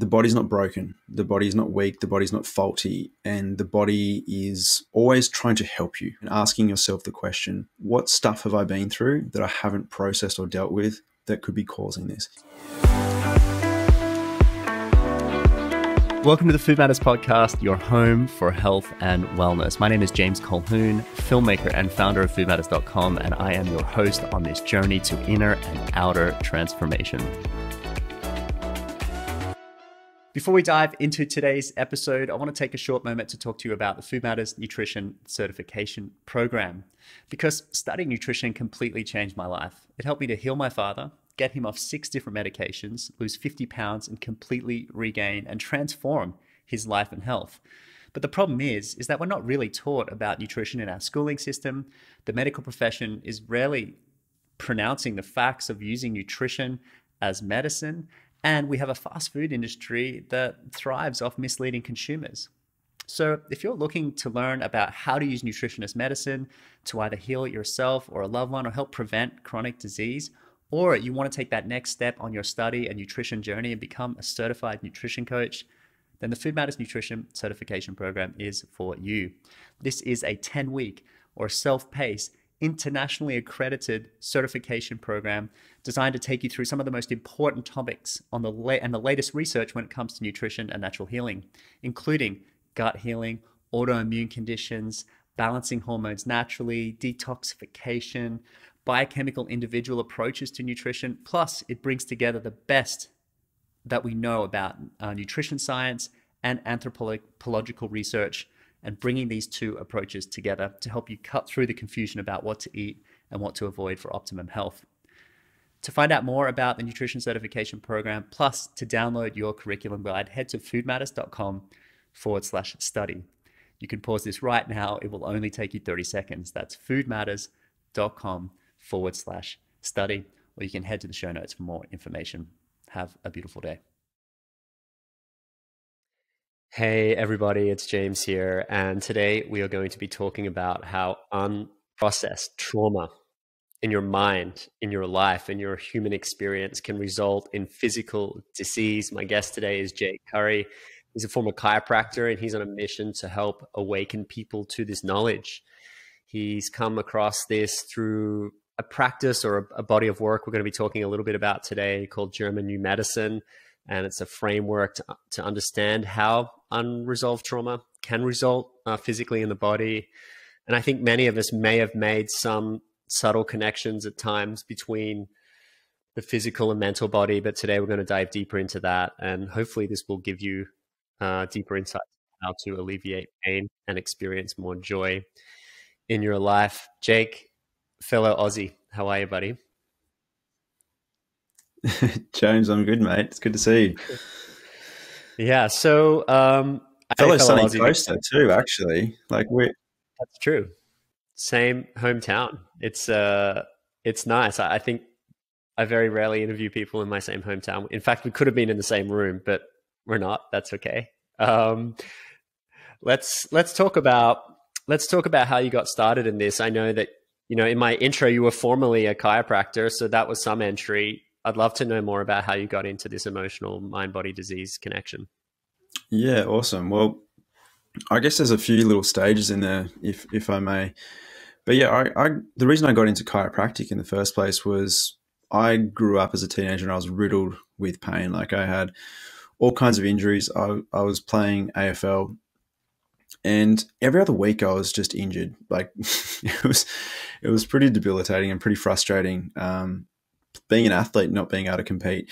the body's not broken, the body's not weak, the body's not faulty, and the body is always trying to help you and asking yourself the question what stuff have I been through that I haven't processed or dealt with that could be causing this? Welcome to the Food Matters Podcast, your home for health and wellness. My name is James Colquhoun, filmmaker and founder of foodmatters.com, and I am your host on this journey to inner and outer transformation. Before we dive into today's episode, I want to take a short moment to talk to you about the Food Matters Nutrition Certification Program. Because studying nutrition completely changed my life. It helped me to heal my father, get him off six different medications, lose 50 pounds, and completely regain and transform his life and health. But the problem is, is that we're not really taught about nutrition in our schooling system. The medical profession is rarely pronouncing the facts of using nutrition as medicine. And we have a fast food industry that thrives off misleading consumers. So, if you're looking to learn about how to use nutrition as medicine to either heal yourself or a loved one or help prevent chronic disease, or you want to take that next step on your study and nutrition journey and become a certified nutrition coach, then the Food Matters Nutrition Certification Program is for you. This is a 10 week or self paced internationally accredited certification program designed to take you through some of the most important topics on the la- and the latest research when it comes to nutrition and natural healing, including gut healing, autoimmune conditions, balancing hormones naturally, detoxification, biochemical individual approaches to nutrition. Plus, it brings together the best that we know about uh, nutrition science and anthropological research and bringing these two approaches together to help you cut through the confusion about what to eat and what to avoid for optimum health. To find out more about the nutrition certification program, plus to download your curriculum guide, head to foodmatters.com forward slash study. You can pause this right now. It will only take you 30 seconds. That's foodmatters.com forward slash study, or you can head to the show notes for more information. Have a beautiful day. Hey, everybody, it's James here. And today we are going to be talking about how unprocessed trauma in your mind, in your life, in your human experience can result in physical disease. My guest today is Jake Currie. He's a former chiropractor and he's on a mission to help awaken people to this knowledge. He's come across this through a practice or a, a body of work we're going to be talking a little bit about today called German New Medicine and it's a framework to, to understand how unresolved trauma can result uh, physically in the body. And I think many of us may have made some subtle connections at times between the physical and mental body, but today we're going to dive deeper into that. And hopefully, this will give you uh, deeper insights how to alleviate pain and experience more joy in your life. Jake, fellow Aussie, how are you, buddy? James, I'm good, mate. It's good to see you. Yeah. So, um, fellow, Sunny Coaster too, actually. Like we. That's true. Same hometown. It's uh, it's nice. I, I think I very rarely interview people in my same hometown. In fact, we could have been in the same room, but we're not. That's okay. Um, let's let's talk about let's talk about how you got started in this. I know that you know in my intro you were formerly a chiropractor, so that was some entry. I'd love to know more about how you got into this emotional mind body disease connection. Yeah, awesome. Well, I guess there's a few little stages in there, if if I may. But yeah, I, I the reason I got into chiropractic in the first place was I grew up as a teenager and I was riddled with pain. Like I had all kinds of injuries. I, I was playing AFL and every other week I was just injured. Like it was, it was pretty debilitating and pretty frustrating. Um, being an athlete, not being able to compete.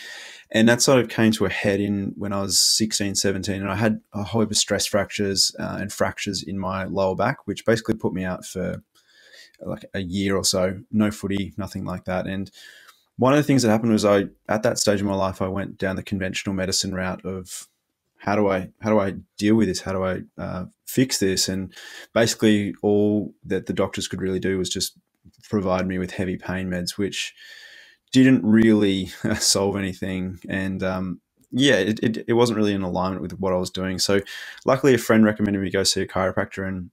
And that sort of came to a head in when I was 16, 17, and I had a whole heap of stress fractures uh, and fractures in my lower back, which basically put me out for like a year or so. No footy, nothing like that. And one of the things that happened was I, at that stage of my life, I went down the conventional medicine route of how do I how do I deal with this? How do I uh, fix this? And basically, all that the doctors could really do was just provide me with heavy pain meds, which didn't really solve anything. And um, yeah, it, it, it, wasn't really in alignment with what I was doing. So luckily, a friend recommended me go see a chiropractor. And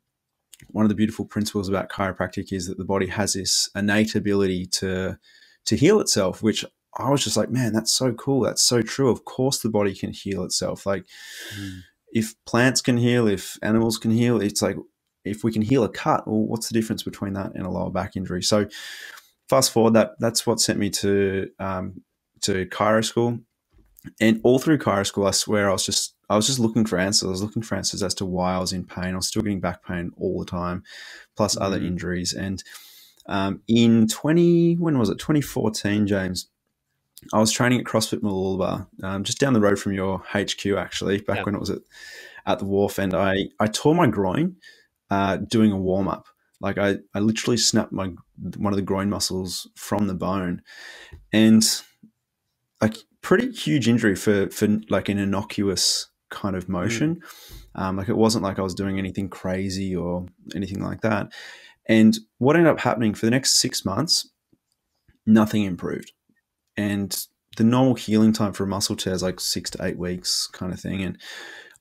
one of the beautiful principles about chiropractic is that the body has this innate ability to to heal itself, which I was just like, man, that's so cool. That's so true. Of course, the body can heal itself. Like, mm. if plants can heal, if animals can heal, it's like if we can heal a cut, well, what's the difference between that and a lower back injury? So, fast forward, that that's what sent me to um, to chiro school, and all through chiro school, I swear I was just I was just looking for answers. I was looking for answers as to why I was in pain. I was still getting back pain all the time, plus mm. other injuries. And um, in twenty, when was it? Twenty fourteen, James. I was training at CrossFit Mooloolaba, um, just down the road from your HQ, actually, back when it was at, at the wharf. And I, I tore my groin uh, doing a warm up. Like I, I literally snapped my one of the groin muscles from the bone, and like pretty huge injury for for like an innocuous kind of motion. Mm. Um, like it wasn't like I was doing anything crazy or anything like that. And what ended up happening for the next six months, nothing improved. And the normal healing time for a muscle tear is like six to eight weeks, kind of thing. And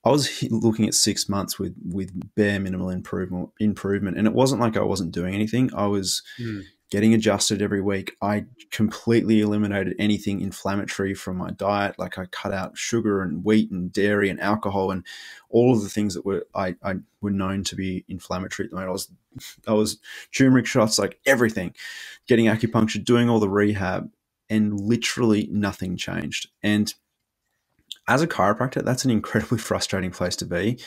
I was looking at six months with with bare minimal improvement. Improvement, and it wasn't like I wasn't doing anything. I was mm. getting adjusted every week. I completely eliminated anything inflammatory from my diet. Like I cut out sugar and wheat and dairy and alcohol and all of the things that were I, I were known to be inflammatory at the moment. I was I was turmeric shots, like everything, getting acupuncture, doing all the rehab, and literally nothing changed. And as a chiropractor, that's an incredibly frustrating place to be,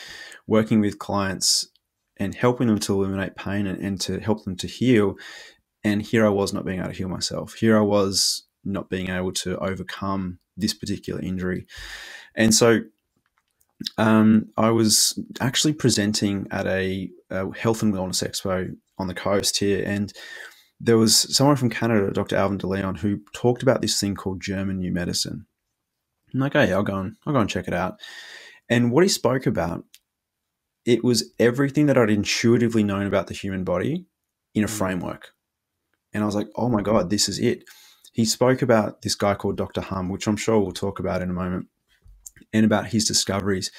working with clients and helping them to eliminate pain and, and to help them to heal. And here I was not being able to heal myself. Here I was not being able to overcome this particular injury. And so um, I was actually presenting at a, a, health and wellness expo on the coast here, and there was someone from Canada, Dr. Alvin DeLeon, who talked about this thing called German New Medicine. I'm like, hey, I'll go and I'll go and check it out. And what he spoke about, it was everything that I'd intuitively known about the human body in a mm. framework. And I was like, oh my God, this is it. He spoke about this guy called Dr. Hum, which I'm sure we'll talk about in a moment, and about his discoveries,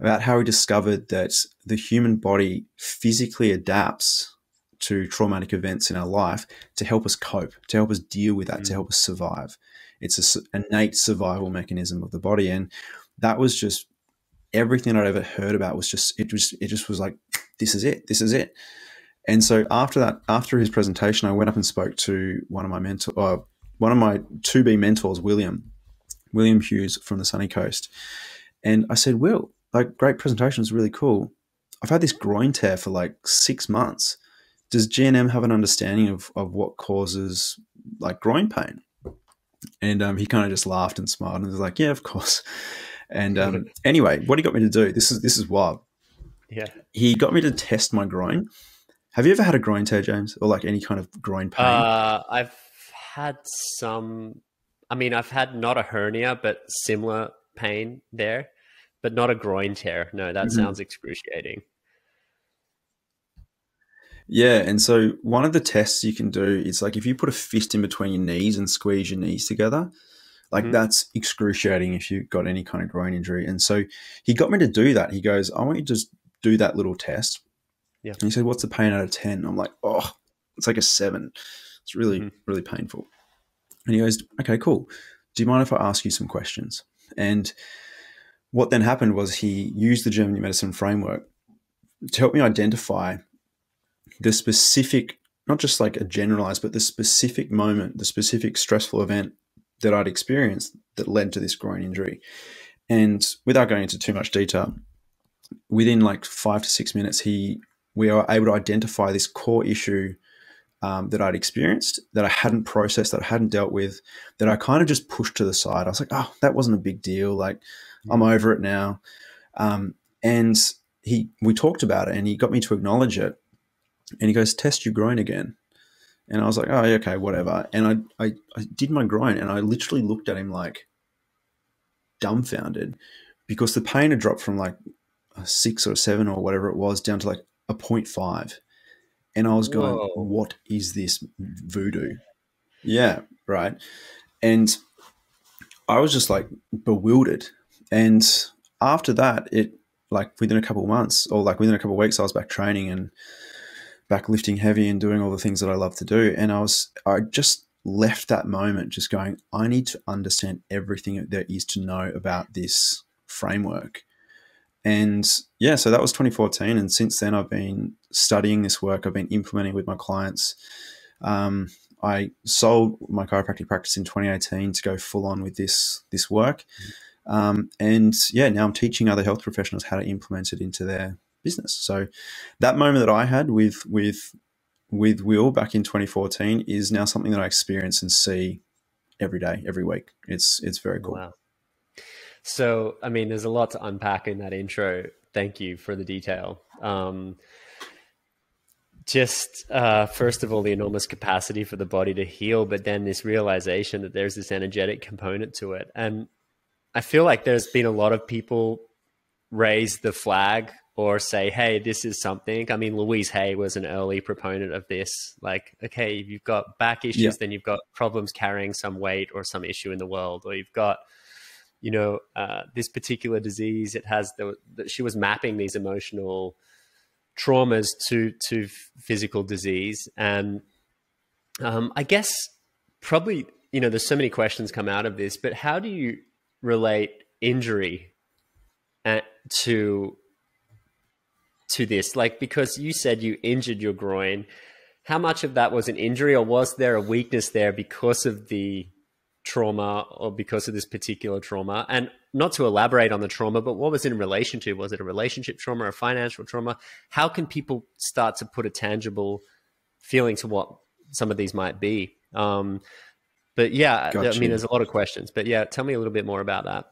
about how he discovered that the human body physically adapts to traumatic events in our life to help us cope, to help us deal with that, mm. to help us survive. It's an innate survival mechanism of the body, and that was just everything I'd ever heard about was just it was it just was like this is it, this is it. And so after that, after his presentation, I went up and spoke to one of my mentor, uh, one of my to be mentors, William, William Hughes from the Sunny Coast, and I said, "Will, like great presentation was really cool. I've had this groin tear for like six months. Does GNM have an understanding of of what causes like groin pain?" And um, he kind of just laughed and smiled and was like, "Yeah, of course." And um, anyway, what he got me to do this is this is wild. Yeah, he got me to test my groin. Have you ever had a groin tear, James, or like any kind of groin pain? Uh, I've had some. I mean, I've had not a hernia, but similar pain there, but not a groin tear. No, that mm-hmm. sounds excruciating. Yeah, and so one of the tests you can do is like if you put a fist in between your knees and squeeze your knees together, like mm-hmm. that's excruciating if you've got any kind of groin injury. And so he got me to do that. He goes, I want you to just do that little test. Yeah. And he said, What's the pain out of 10? I'm like, Oh, it's like a seven. It's really, mm-hmm. really painful. And he goes, Okay, cool. Do you mind if I ask you some questions? And what then happened was he used the German medicine framework to help me identify the specific, not just like a generalized, but the specific moment, the specific stressful event that I'd experienced that led to this groin injury. And without going into too much detail, within like five to six minutes, he we were able to identify this core issue um, that I'd experienced, that I hadn't processed, that I hadn't dealt with, that I kind of just pushed to the side. I was like, oh, that wasn't a big deal. Like, I'm over it now. Um, and he, we talked about it, and he got me to acknowledge it and he goes, test your groin again. And I was like, oh, okay, whatever. And I, I, I did my groin and I literally looked at him like dumbfounded because the pain had dropped from like a six or a seven or whatever it was down to like a 0.5. And I was going, Whoa. what is this voodoo? Yeah, right. And I was just like bewildered. And after that, it like within a couple of months or like within a couple of weeks, I was back training and back lifting heavy and doing all the things that I love to do. And I was, I just, left that moment just going, I need to understand everything there is to know about this framework. And yeah, so that was 2014. And since then, I've been studying this work, I've been implementing with my clients. Um, I sold my chiropractic practice in 2018 to go full on with this this work, um, and yeah, now I'm teaching other health professionals how to implement it into their business. So that moment that I had with with with Will back in 2014 is now something that I experience and see every day, every week. It's it's very cool. Wow. So, I mean, there's a lot to unpack in that intro. Thank you for the detail. Um, just uh, first of all, the enormous capacity for the body to heal, but then this realization that there's this energetic component to it. And I feel like there's been a lot of people raise the flag or say, hey, this is something. I mean, Louise Hay was an early proponent of this. Like, okay, if you've got back issues, yeah. then you've got problems carrying some weight or some issue in the world, or you've got you know, uh, this particular disease, it has the, the, she was mapping these emotional traumas to to physical disease, and um, I guess probably you know, there's so many questions come out of this, but how do you relate injury at, uh, to to this? Like, because you said you injured your groin, how much of that was an injury, or was there a weakness there because of the trauma or because of this particular trauma? And not to elaborate on the trauma but what was it in relation to? Was it a relationship trauma or a financial trauma? How can people start to put a tangible feeling to what some of these might be? Um, but yeah i mean there's a lot of questions. But yeah tell me a little bit more about that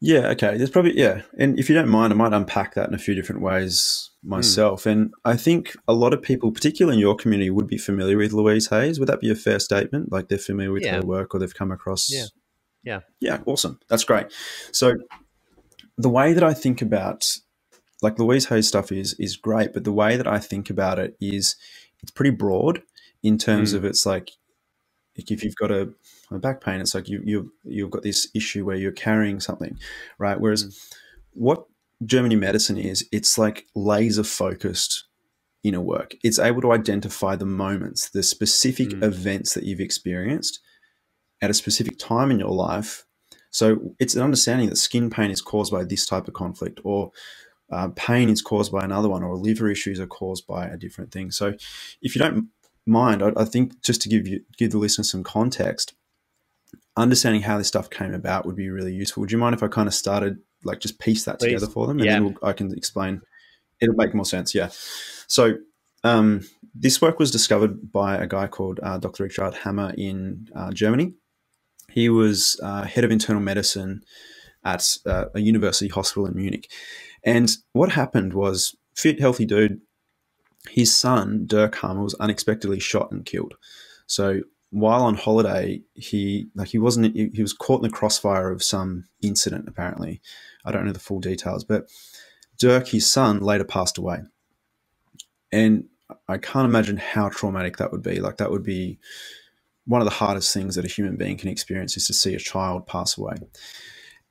yeah, okay. There's probably yeah, and if you don't mind, I might unpack that in a few different ways myself. Mm. And I think a lot of people, particularly in your community, would be familiar with Louise Hayes. Would that be a fair statement? Like they're familiar with yeah. her work, or they've come across. Yeah, yeah, yeah. Awesome. That's great. So the way that I think about like Louise Hay's stuff is is great, but the way that I think about it is it's pretty broad in terms mm. of it's like if you've got a back pain, it's like you you you've got this issue where you're carrying something, right? Whereas mm. what German New medicine is, it's like laser focused inner work. It's able to identify the moments, the specific mm. events that you've experienced at a specific time in your life. So it's an understanding that skin pain is caused by this type of conflict, or uh, pain is caused by another one, or liver issues are caused by a different thing. So if you don't mind, I, I think just to give you give the listener some context, understanding how this stuff came about would be really useful. Would you mind if I kind of started like just piece that Please. together for them, and yeah. then we'll, I can explain? It'll make more sense. Yeah. So um, this work was discovered by a guy called uh, Dr. Richard Hamer in uh, Germany. He was uh, head of internal medicine at uh, a university hospital in Munich. And what happened was, fit, healthy dude, his son, Dirk Hamer, was unexpectedly shot and killed. So while on holiday, he like he wasn't he, was caught in the crossfire of some incident. Apparently, I don't know the full details, but Dirk, his son, later passed away, and I can't imagine how traumatic that would be. Like that would be one of the hardest things that a human being can experience is to see a child pass away.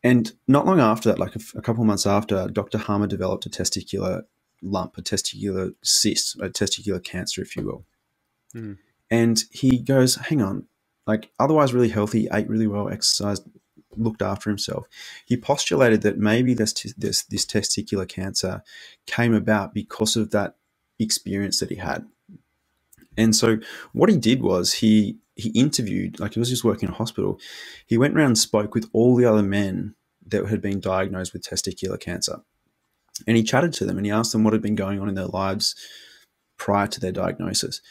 And not long after that, like a, a couple months after, Dr. Hamer developed a testicular lump, a testicular cyst, a testicular cancer, if you will. Mm. And he goes, hang on, like otherwise really healthy, ate really well, exercised, looked after himself. He postulated that maybe this, this, this testicular cancer came about because of that experience that he had. And so what he did was he he interviewed, like he was just working in a hospital. He went around and spoke with all the other men that had been diagnosed with testicular cancer. And he chatted to them and he asked them what had been going on in their lives prior to their diagnosis.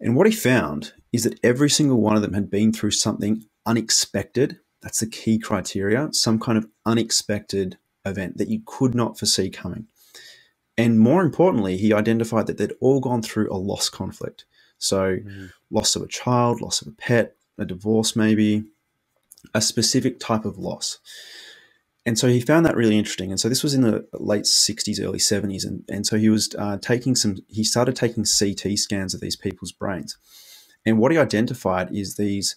And what he found is that every single one of them had been through something unexpected. That's the key criteria, some kind of unexpected event that you could not foresee coming. And more importantly, he identified that they'd all gone through a loss conflict. So, mm-hmm. loss of a child, loss of a pet, a divorce, maybe, a specific type of loss. And so he found that really interesting. And so this was in the late 60s, early 70s. And, and so he was uh, taking some, he started taking CT scans of these people's brains. And what he identified is these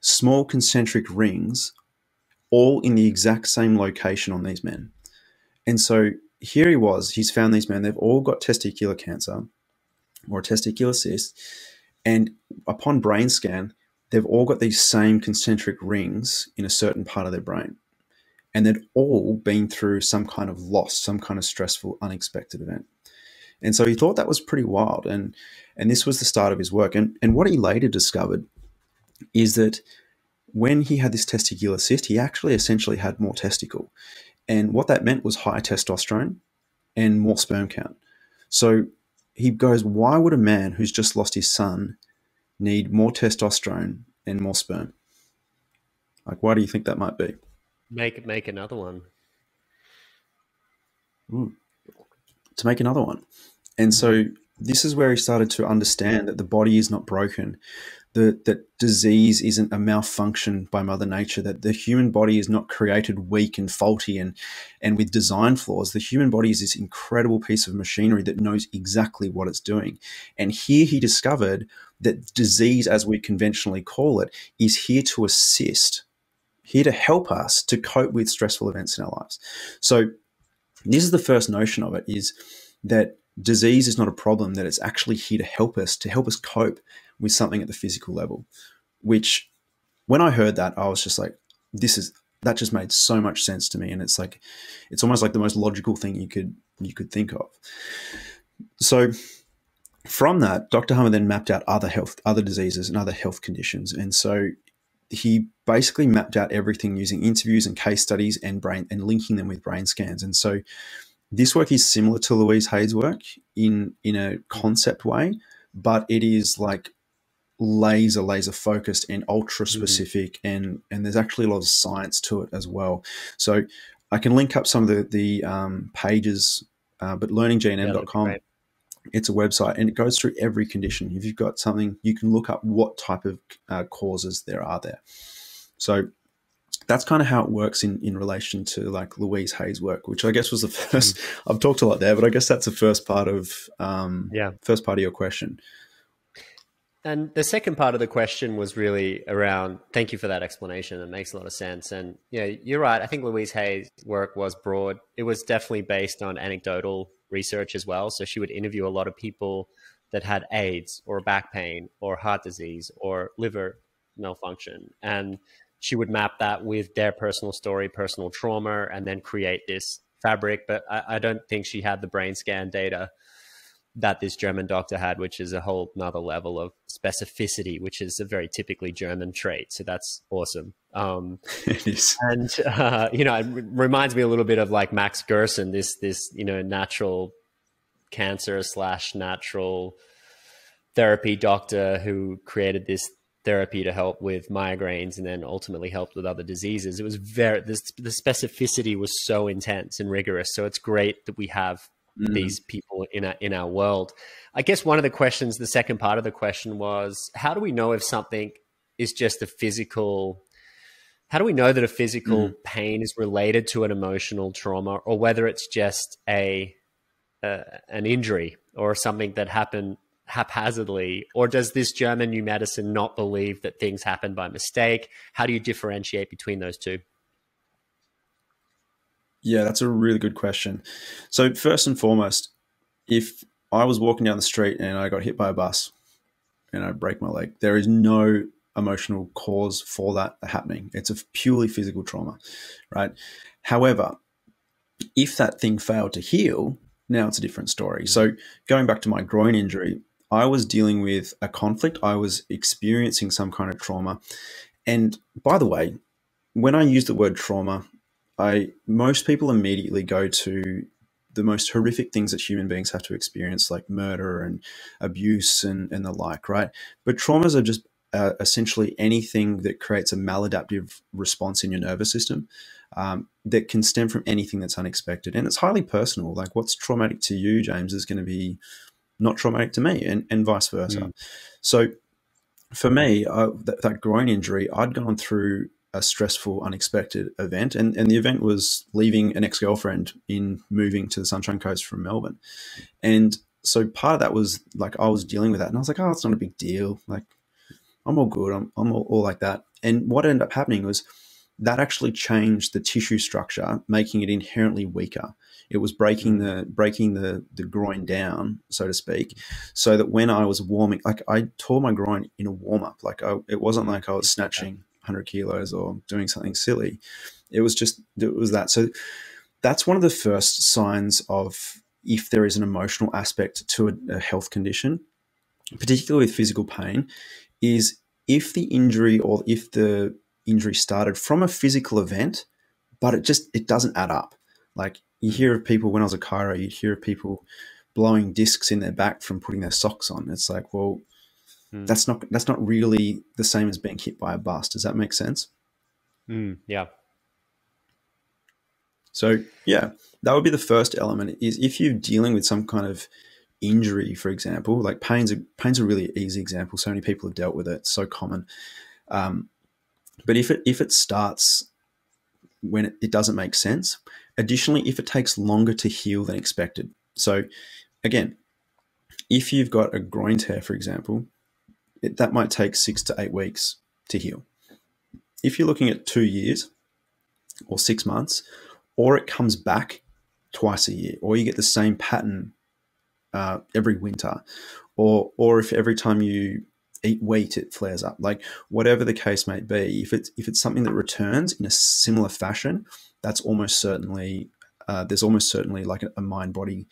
small concentric rings, all in the exact same location on these men. And so here he was, he's found these men, they've all got testicular cancer or testicular cyst. And upon brain scan, they've all got these same concentric rings in a certain part of their brain. And they'd all been through some kind of loss, some kind of stressful, unexpected event. And so he thought that was pretty wild. And and this was the start of his work. And and what he later discovered is that when he had this testicular cyst, he actually essentially had more testicle. And what that meant was higher testosterone and more sperm count. So he goes, why would a man who's just lost his son need more testosterone and more sperm? Like, why do you think that might be? Make make another one. To make another one. And so this is where he started to understand that the body is not broken, that, that disease isn't a malfunction by Mother Nature, that the human body is not created weak and faulty and, and with design flaws. The human body is this incredible piece of machinery that knows exactly what it's doing. And here he discovered that disease, as we conventionally call it, is here to assist, here to help us to cope with stressful events in our lives. So this is the first notion of it is that disease is not a problem, that it's actually here to help us, to help us cope with something at the physical level. Which, when I heard that, I was just like, this is that just made so much sense to me, and it's like, it's almost like the most logical thing you could you could think of. So, from that, Dr. Hamer then mapped out other health, other diseases, and other health conditions, and so he basically mapped out everything using interviews and case studies and brain and linking them with brain scans. And so this work is similar to Louise Hay's work in in a concept way, but it is like laser laser focused and ultra mm-hmm. specific mm-hmm. and and there's actually a lot of science to it as well so i can link up some of the the um, pages uh, but learninggnm.com yeah, it's a website and it goes through every condition if you've got something you can look up what type of uh, causes there are there so that's kind of how it works in, in relation to like Louise Hay's work, which I guess was the first. Mm. I've talked a lot there, but I guess that's the first part of um, yeah first part of your question. And the second part of the question was really around. Thank you for that explanation. It makes a lot of sense. And yeah, you're right. I think Louise Hay's work was broad. It was definitely based on anecdotal research as well. So she would interview a lot of people that had AIDS or back pain or heart disease or liver malfunction, and she would map that with their personal story, personal trauma, and then create this fabric. But I, I don't think she had the brain scan data that this German doctor had, which is a whole another level of specificity, which is a very typically German trait. So that's awesome. Um, and uh, you know, it reminds me a little bit of like Max Gerson, this this you know natural cancer slash natural therapy doctor who created this therapy to help with migraines and then ultimately helped with other diseases. It was very this, the specificity was so intense and rigorous. So it's great that we have mm. these people in our in our world. I guess one of the questions, the second part of the question was, how do we know if something is just a physical how do we know that a physical mm. pain is related to an emotional trauma or whether it's just a uh, an injury or something that happened haphazardly? Or does this German new medicine not believe that things happen by mistake? How do you differentiate between those two? Yeah, that's a really good question. So, first and foremost, if I was walking down the street and I got hit by a bus and I break my leg, there is no emotional cause for that happening. It's a purely physical trauma, right? However, if that thing failed to heal, now it's a different story. So, going back to my groin injury, I was dealing with a conflict. I was experiencing some kind of trauma. And by the way, when I use the word trauma, I most people immediately go to the most horrific things that human beings have to experience, like murder and abuse and, and the like, right? But traumas are just uh, essentially anything that creates a maladaptive response in your nervous system um, that can stem from anything that's unexpected. And it's highly personal. Like what's traumatic to you, James, is going to be not traumatic to me, and, and vice versa. Mm. So for me, uh, that, that groin injury, I'd gone through a stressful, unexpected event. And, and the event was leaving an ex girlfriend in moving to the Sunshine Coast from Melbourne. And so part of that was like I was dealing with that. And I was like, oh, it's not a big deal. Like, I'm all good. I'm, I'm all, all like that. And what ended up happening was that actually changed the tissue structure, making it inherently weaker. It was breaking Mm. the breaking the the groin down, so to speak, so that when I was warming, like I tore my groin in a warm up. Like I, it wasn't like I was snatching 100 kilos or doing something silly. It was just it was that. So that's one of the first signs of if there is an emotional aspect to a, a health condition, particularly with physical pain, is if the injury or if the injury started from a physical event, but it just it doesn't add up. Like you hear of people when I was a chiro, you'd hear of people blowing discs in their back from putting their socks on. It's like, well, Hmm. that's not that's not really the same as being hit by a bus. Does that make sense? Mm, yeah. So yeah, that would be the first element. Is if you're dealing with some kind of injury, for example, like pain's a pain's a really easy example. So many people have dealt with it. It's so common. Um, but if it if it starts when it, it doesn't make sense, additionally, if it takes longer to heal than expected. So again, if you've got a groin tear, for example, it, that might take six to eight weeks to heal. If you're looking at two years or six months, or it comes back twice a year, or you get the same pattern uh, every winter, or or if every time you eat wheat it flares up, like whatever the case may be, if it's if it's something that returns in a similar fashion, that's almost certainly uh, there's almost certainly like a, a mind body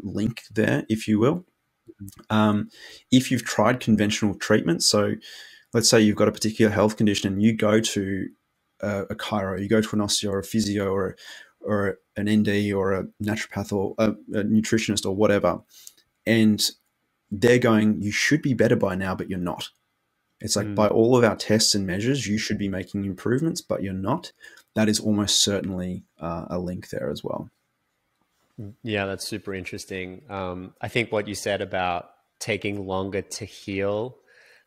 link there, if you will. Um, if you've tried conventional treatment, so let's say you've got a particular health condition and you go to a, a chiro, you go to an osteo or a physio or or an ND or a naturopath or a, a nutritionist or whatever, and they're going, you should be better by now, but you're not. It's like Mm. by all of our tests and measures, you should be making improvements, but you're not. That is almost certainly uh, a link there as well. Yeah, that's super interesting. Um, I think what you said about taking longer to heal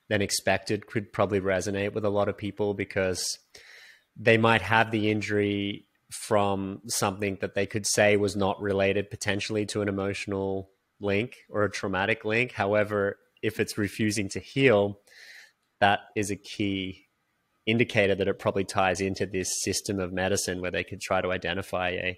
than expected could probably resonate with a lot of people because they might have the injury from something that they could say was not related potentially to an emotional link or a traumatic link. However, if it's refusing to heal, that is a key indicator that it probably ties into this system of medicine where they could try to identify a,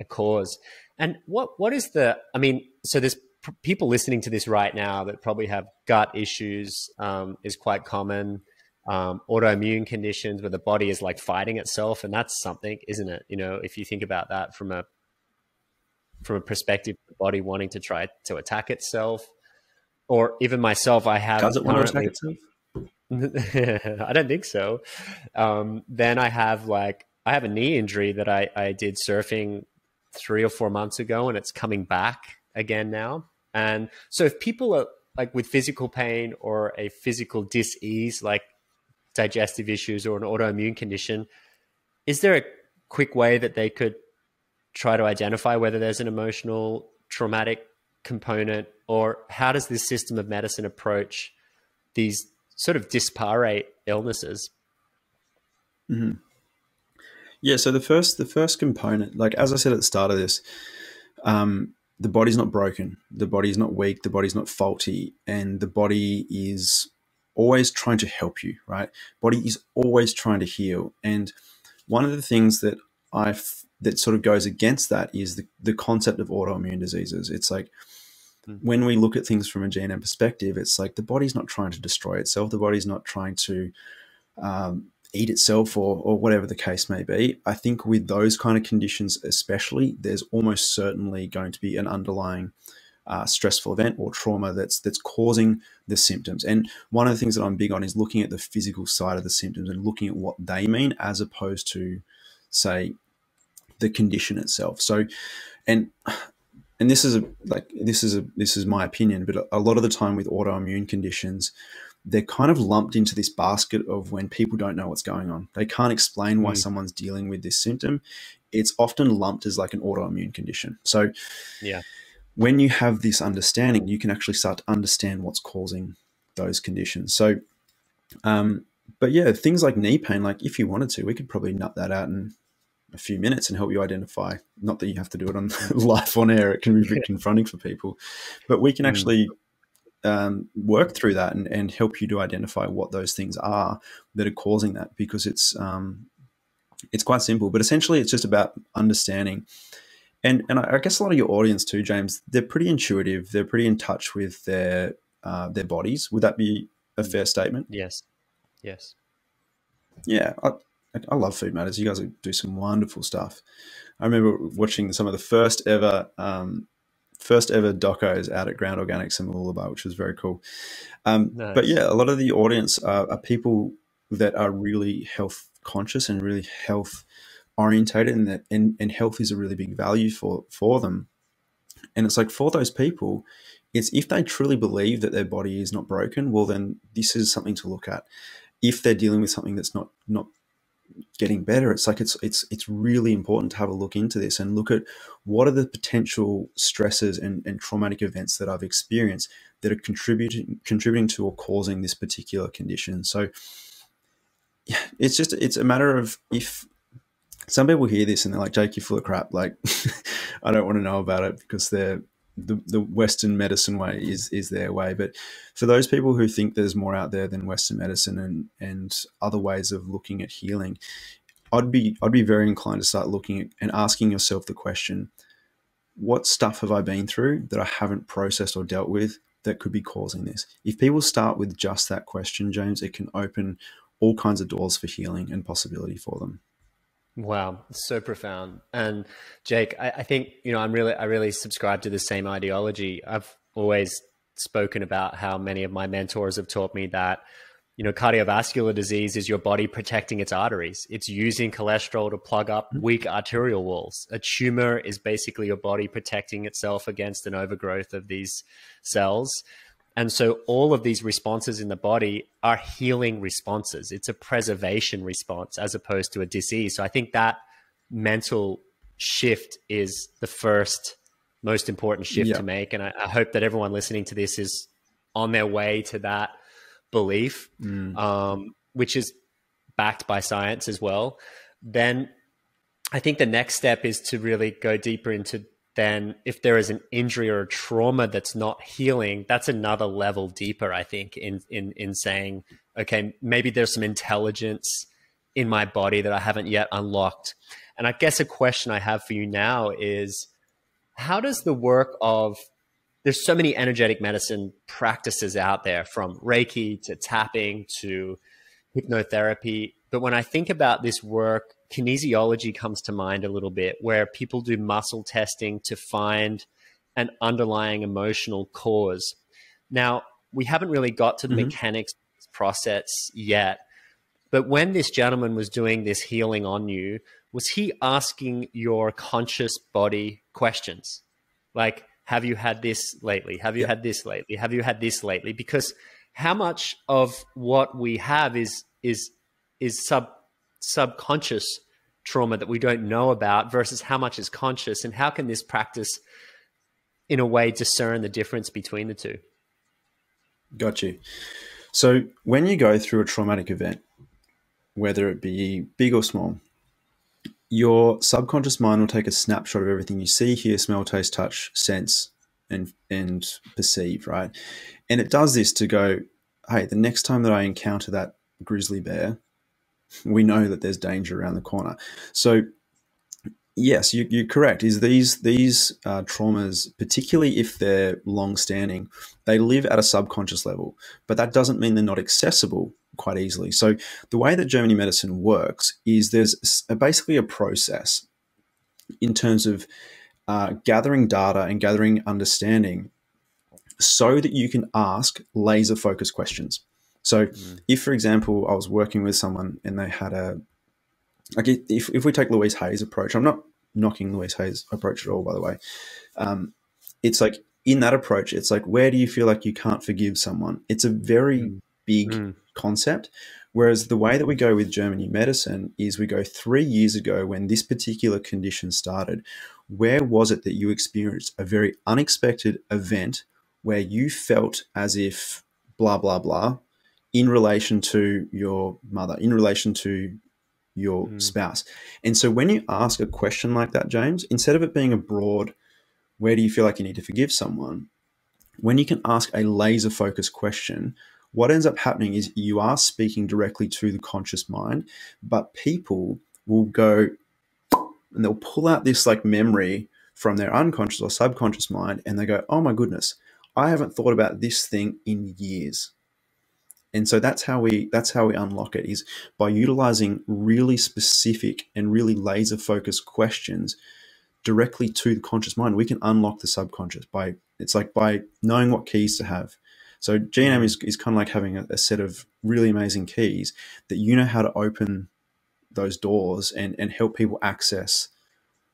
a cause. And what what is the? I mean, so there's p- people listening to this right now that probably have gut issues. Um, is quite common. Um, autoimmune conditions where the body is like fighting itself, and that's something, isn't it? You know, if you think about that from a from a perspective of the body wanting to try to attack itself, or even myself, I have Does it want to attack itself? I don't think so. Um, then I have like I have a knee injury that I, I did surfing three or four months ago, and it's coming back again now. And so if people are like with physical pain or a physical dis-ease, like digestive issues or an autoimmune condition, is there a quick way that they could try to identify whether there's an emotional traumatic component, or how does this system of medicine approach these sort of disparate illnesses. Mm-hmm. Yeah. So the first the first component, like as I said at the start of this, um, the body's not broken, the body's not weak, the body's not faulty, and the body is always trying to help you. Right? Body is always trying to heal, and one of the things that I that sort of goes against that is the, the concept of autoimmune diseases. It's like Mm. when we look at things from a GNM perspective, it's like the body's not trying to destroy itself. The body's not trying to um, eat itself or, or whatever the case may be. I think with those kind of conditions, especially, there's almost certainly going to be an underlying uh, stressful event or trauma that's that's causing the symptoms. And one of the things that I'm big on is looking at the physical side of the symptoms and looking at what they mean as opposed to, say, the condition itself. So, and and this is a like this is a this is my opinion, but a lot of the time with autoimmune conditions, they're kind of lumped into this basket of when people don't know what's going on. They can't explain why Mm. someone's dealing with this symptom. It's often lumped as like an autoimmune condition. So, Yeah. when you have this understanding, you can actually start to understand what's causing those conditions. So, um, but yeah, things like knee pain, like if you wanted to, we could probably nut that out in a few minutes and help you identify. Not that you have to do it on live on air; it can be a bit confronting for people, but we can Mm. Um, work through that and, and help you to identify what those things are that are causing that because it's um, it's quite simple, but essentially it's just about understanding. And and I guess a lot of your audience too, James, they're pretty intuitive. They're pretty in touch with their uh, their bodies. Would that be a Mm. fair statement? Yes. Yes. Yeah, I, I love Food Matters. You guys do some wonderful stuff. I remember watching some of the first ever um, first ever docos out at Ground Organics in Mooloolaba, which was very cool. Um, Nice. But yeah, a lot of the audience are, are people that are really health conscious and really health orientated, and that and, and health is a really big value for for them. And it's like for those people, it's if they truly believe that their body is not broken, well, then this is something to look at. If they're dealing with something that's not not getting better, it's like it's it's it's really important to have a look into this and look at what are the potential stresses and, and traumatic events that I've experienced that are contributing contributing to or causing this particular condition. So yeah, it's just it's a matter of if some people hear this and they're like, Jake, you're full of crap. Like, I don't want to know about it because they're the, the Western medicine way is is their way. But for those people who think there's more out there than Western medicine and and other ways of looking at healing, I'd be I'd be very inclined to start looking at and asking yourself the question, what stuff have I been through that I haven't processed or dealt with that could be causing this? If people start with just that question, James, it can open all kinds of doors for healing and possibility for them. Wow, so profound. And Jake, I, I think you know I'm really I really subscribe to the same ideology. I've always spoken about how many of my mentors have taught me that you know cardiovascular disease is your body protecting its arteries. It's using cholesterol to plug up mm-hmm. weak arterial walls. A tumor is basically your body protecting itself against an overgrowth of these cells. And so all of these responses in the body are healing responses. It's a preservation response as opposed to a disease. So I think that mental shift is the first most important shift Yeah. to make. And I, I hope that everyone listening to this is on their way to that belief, um, which is backed by science as well. Then I think the next step is to really go deeper into then if there is an injury or a trauma that's not healing, that's another level deeper, I think, in in in saying, okay, maybe there's some intelligence in my body that I haven't yet unlocked. And I guess a question I have for you now is how does the work of there's so many energetic medicine practices out there from Reiki to tapping to hypnotherapy. But when I think about this work, kinesiology comes to mind a little bit, where people do muscle testing to find an underlying emotional cause. Now, we haven't really got to the Mhm. mechanics process yet, but when this gentleman was doing this healing on you, was he asking your conscious body questions? Like, have you had this lately? Have you Yeah. had this lately? Have you had this lately? Because how much of what we have is is is sub subconscious trauma that we don't know about versus how much is conscious and how can this practice in a way discern the difference between the two Got you. So when you go through a traumatic event, whether it be big or small, your subconscious mind will take a snapshot of everything you see, hear, smell, taste, touch, sense, and and perceive, right? And it does this to go, hey, the next time that I encounter that grizzly bear, we know that there's danger around the corner. So yes, you, you're correct. Is these these uh, traumas, particularly if they're long standing, they live at a subconscious level, but that doesn't mean they're not accessible quite easily. So the way that German New medicine works is there's s- basically a process in terms of uh, gathering data and gathering understanding so that you can ask laser focused questions. So if, for example, I was working with someone and they had a, like if, if we take Louise Hay's approach, I'm not knocking Louise Hay's approach at all, by the way. Um, it's like in that approach, it's like, where do you feel like you can't forgive someone? It's a very big Mm. concept. Whereas the way that we go with German New medicine is we go three years ago when this particular condition started. Where was it that you experienced a very unexpected event where you felt as if blah, blah, blah in relation to your mother, in relation to your Mm. spouse? And so when you ask a question like that, James, instead of it being a broad, where do you feel like you need to forgive someone? When you can ask a laser focused question, what ends up happening is you are speaking directly to the conscious mind, but people will go and they'll pull out this like memory from their unconscious or subconscious mind and they go, oh my goodness, I haven't thought about this thing in years. And so that's how we that's how we unlock it is by utilizing really specific and really laser focused questions directly to the conscious mind. We can unlock the subconscious by it's like by knowing what keys to have. So GNM mm-hmm. is, is kind of like having a, a set of really amazing keys that you know how to open those doors and, and help people access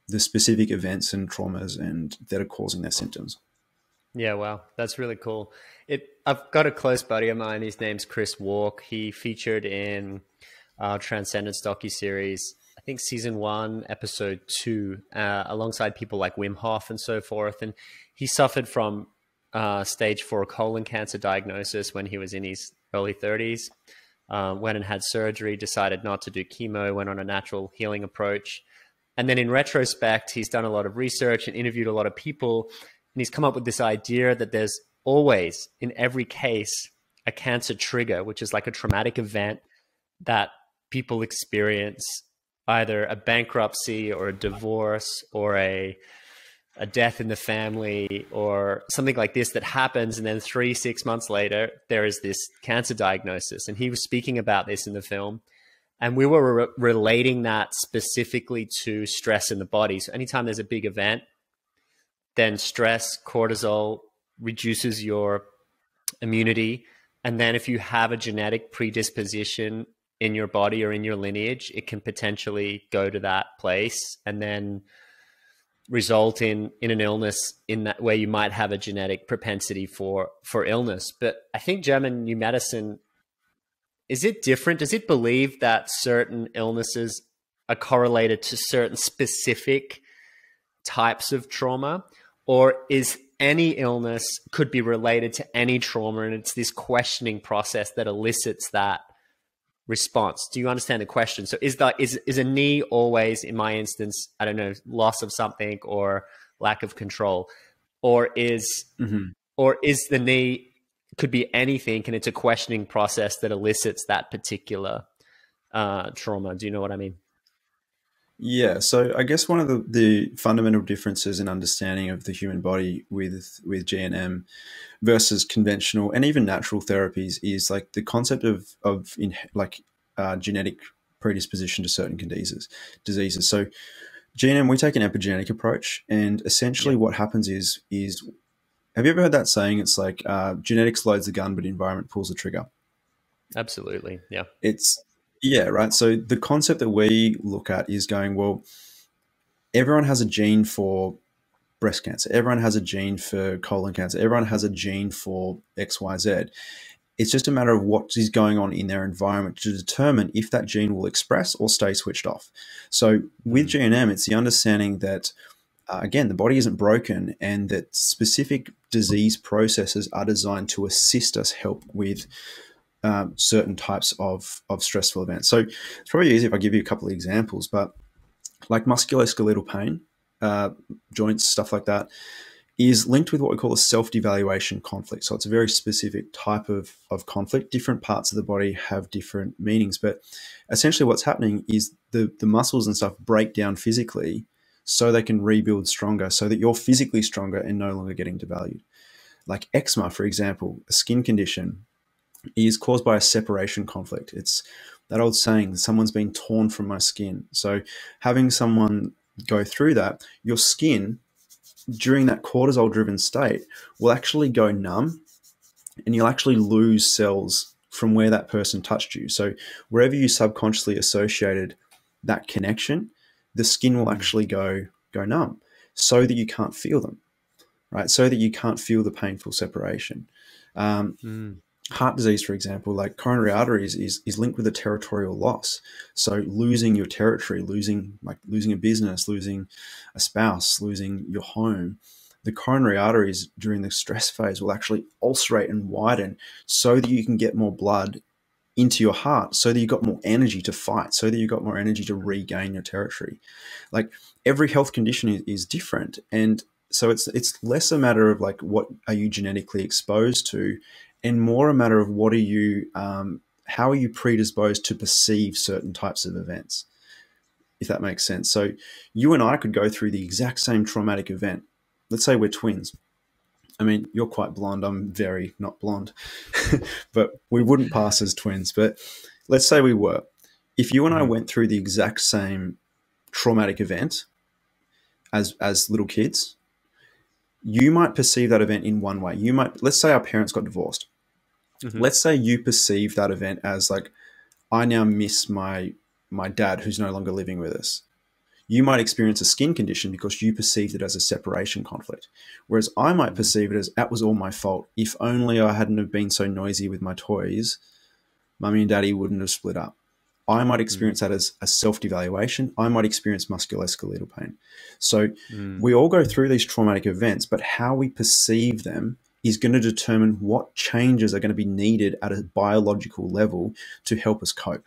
the specific events and traumas and that are causing their symptoms. Yeah, wow, that's really cool. It I've got a close buddy of mine. His name's Chris Wark. He featured in our Transcendence docu series. I think season one, episode two, uh, alongside people like Wim Hof and so forth. And he suffered from uh, stage four colon cancer diagnosis when he was in his early 30s. Uh, went and had surgery, decided not to do chemo, went on a natural healing approach. And then in retrospect, he's done a lot of research and interviewed a lot of people. And he's come up with this idea that there's always, in every case, a cancer trigger, which is like a traumatic event that people experience either a bankruptcy or a divorce or a a death in the family or something like this that happens. And then three six months later there is this cancer diagnosis. And he was speaking about this in the film. And we were re relating that specifically to stress in the body. So anytime there's a big event then stress cortisol reduces your immunity and then if you have a genetic predisposition in your body or in your lineage it can potentially go to that place and then result in in an illness in that where you might have a genetic propensity for for illness. But I think German new medicine is it different? Does it believe that certain illnesses are correlated to certain specific types of trauma, or is any illness could be related to any trauma, and it's this questioning process that elicits that response. Do you understand the question? So is that is is a knee always in my instance, I don't know, loss of something or lack of control? Or is mm-hmm. or is the knee could be anything and it's a questioning process that elicits that particular uh, trauma. Do you know what I mean? Yeah, so I guess one of the, the fundamental differences in understanding of the human body with with GNM versus conventional and even natural therapies is like the concept of of in, like uh, genetic predisposition to certain diseases. Diseases. So GNM, we take an epigenetic approach, and essentially what happens is is have you ever heard that saying? It's like uh, genetics loads the gun, but environment pulls the trigger. Absolutely, yeah. It's yeah, right. So the concept that we look at is going, well, everyone has a gene for breast cancer. Everyone has a gene for colon cancer. Everyone has a gene for XYZ. It's just a matter of what is going on in their environment to determine if that gene will express or stay switched off. So with GNM, hmm. it's the understanding that, uh, again, the body isn't broken and that specific disease processes are designed to assist us help with um, certain types of, of stressful events. So it's probably easy if I give you a couple of examples, but like musculoskeletal pain, uh, joints, stuff like that, is linked with what we call a self devaluation conflict. So it's a very specific type of, of conflict. Different parts of the body have different meanings, but essentially what's happening is the, the muscles and stuff break down physically so they can rebuild stronger, so that you're physically stronger and no longer getting devalued. Like eczema, for example, a skin condition is caused by a separation conflict. It's that old saying, someone's been torn from my skin. So having someone go through that, your skin during that cortisol driven state will actually go numb and you'll actually lose cells from where that person touched you. So wherever you subconsciously associated that connection, the skin will actually go go numb so that you can't feel them, right? So that you can't feel the painful separation. Um, mm heart disease, for example, like coronary arteries is, is linked with a territorial loss. So losing your territory, losing like losing a business, losing a spouse, losing your home, the coronary arteries during the stress phase will actually ulcerate and widen so that you can get more blood into your heart so that you've got more energy to fight so that you've got more energy to regain your territory like every health condition is, is different and so it's it's less a matter of like what are you genetically exposed to and more a matter of what are you, um, how are you predisposed to perceive certain types of events? if that makes sense. So you and I could go through the exact same traumatic event. Let's say we're twins. I mean, you're quite blonde. I'm very not blonde, but we wouldn't pass as twins. But let's say we were. If you and I mm-hmm. went through the exact same traumatic event as as little kids, you might perceive that event in one way. You might let's say our parents got divorced. Mm-hmm. Let's say you perceive that event as like I now miss my my dad who's no longer living with us. You might experience a skin condition because you perceived it as a separation conflict. Whereas I might perceive it as that was all my fault. If only I hadn't have been so noisy with my toys, mummy and daddy wouldn't have split up. I might experience mm. that as a self devaluation. I might experience musculoskeletal pain. So mm. we all go through these traumatic events, but how we perceive them is going to determine what changes are going to be needed at a biological level to help us cope.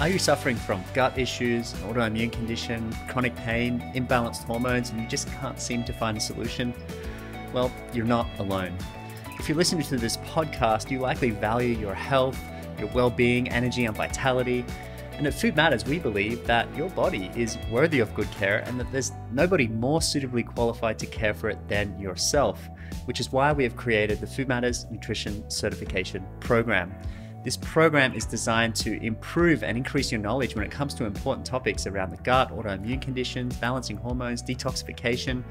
Are you suffering from gut issues, an autoimmune condition, chronic pain, imbalanced hormones, and you just can't seem to find a solution? Well, you're not alone. If you're listening to this podcast, you likely value your health, your well being, energy, and vitality. And at Food Matters, we believe that your body is worthy of good care and that there's nobody more suitably qualified to care for it than yourself, which is why we have created the Food Matters Nutrition Certification Program. This program is designed to improve and increase your knowledge when it comes to important topics around the gut, autoimmune conditions, balancing hormones, detoxification.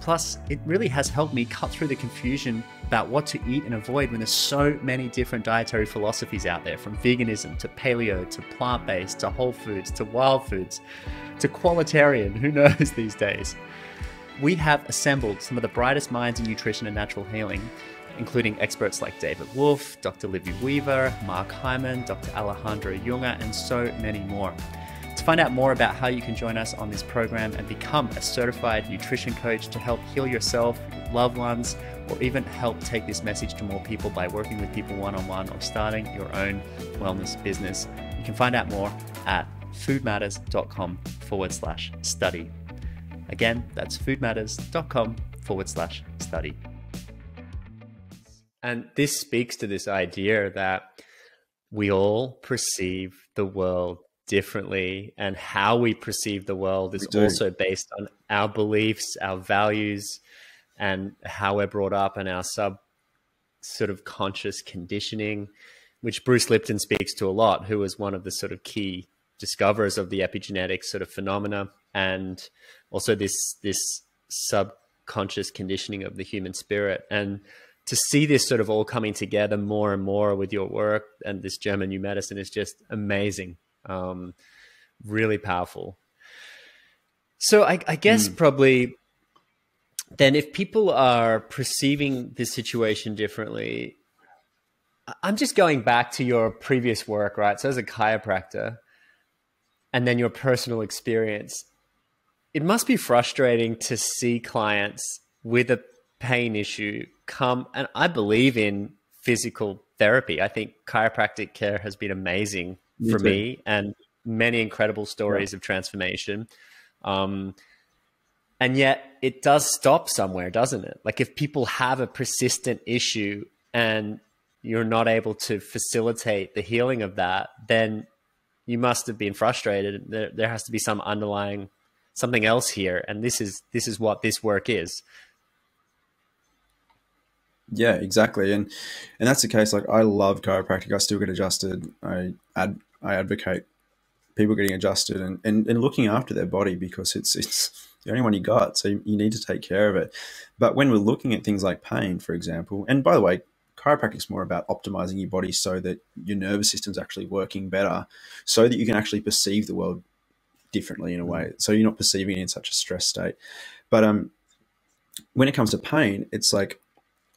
Plus, it really has helped me cut through the confusion about what to eat and avoid when there's so many different dietary philosophies out there from veganism to paleo to plant based to whole foods to wild foods to qualitarian. Who knows these days? We have assembled some of the brightest minds in nutrition and natural healing including experts like David Wolfe, Dr. Libby Weaver, Mark Hyman, Dr. Alejandro Junger, and so many more. To find out more about how you can join us on this program and become a certified nutrition coach to help heal yourself, your loved ones, or even help take this message to more people by working with people one on one or starting your own wellness business, you can find out more at foodmatters.com forward slash study. Again, that's foodmatters.com forward slash study. And this speaks to this idea that we all perceive the world differently, and how we perceive the world is also based on our beliefs, our values, and how we're brought up, and our sub sort of conscious conditioning, which Bruce Lipton speaks to a lot, who was one of the sort of key discoverers of the epigenetic sort of phenomena, and also this this subconscious conditioning of the human spirit. And to see this sort of all coming together more and more with your work and this German new medicine is just amazing. Um, really powerful. So I, I guess mm. probably then if people are perceiving this situation differently, I'm just going back to your previous work, right? So as a chiropractor and then your personal experience, it must be frustrating to see clients with a pain issue come, and I believe in physical therapy. I think chiropractic care has been amazing me for too. me and many incredible stories yeah. of transformation. Um, and yet it does stop somewhere, doesn't it? Like if people have a persistent issue and you're not able to facilitate the healing of that, then you must have been frustrated. There, there has to be some underlying something else here, and this is this is what this work is. Yeah, exactly, and and that's the case. Like I love chiropractic. I still get adjusted. I ad, I advocate people getting adjusted and, and, and looking after their body because it's it's the only one you got. So you, you need to take care of it. But when we're looking at things like pain, for example, and by the way, chiropractic is more about optimizing your body so that your nervous system's actually working better, so that you can actually perceive the world differently in a way. So you're not perceiving it in such a stress state. But um, when it comes to pain, it's like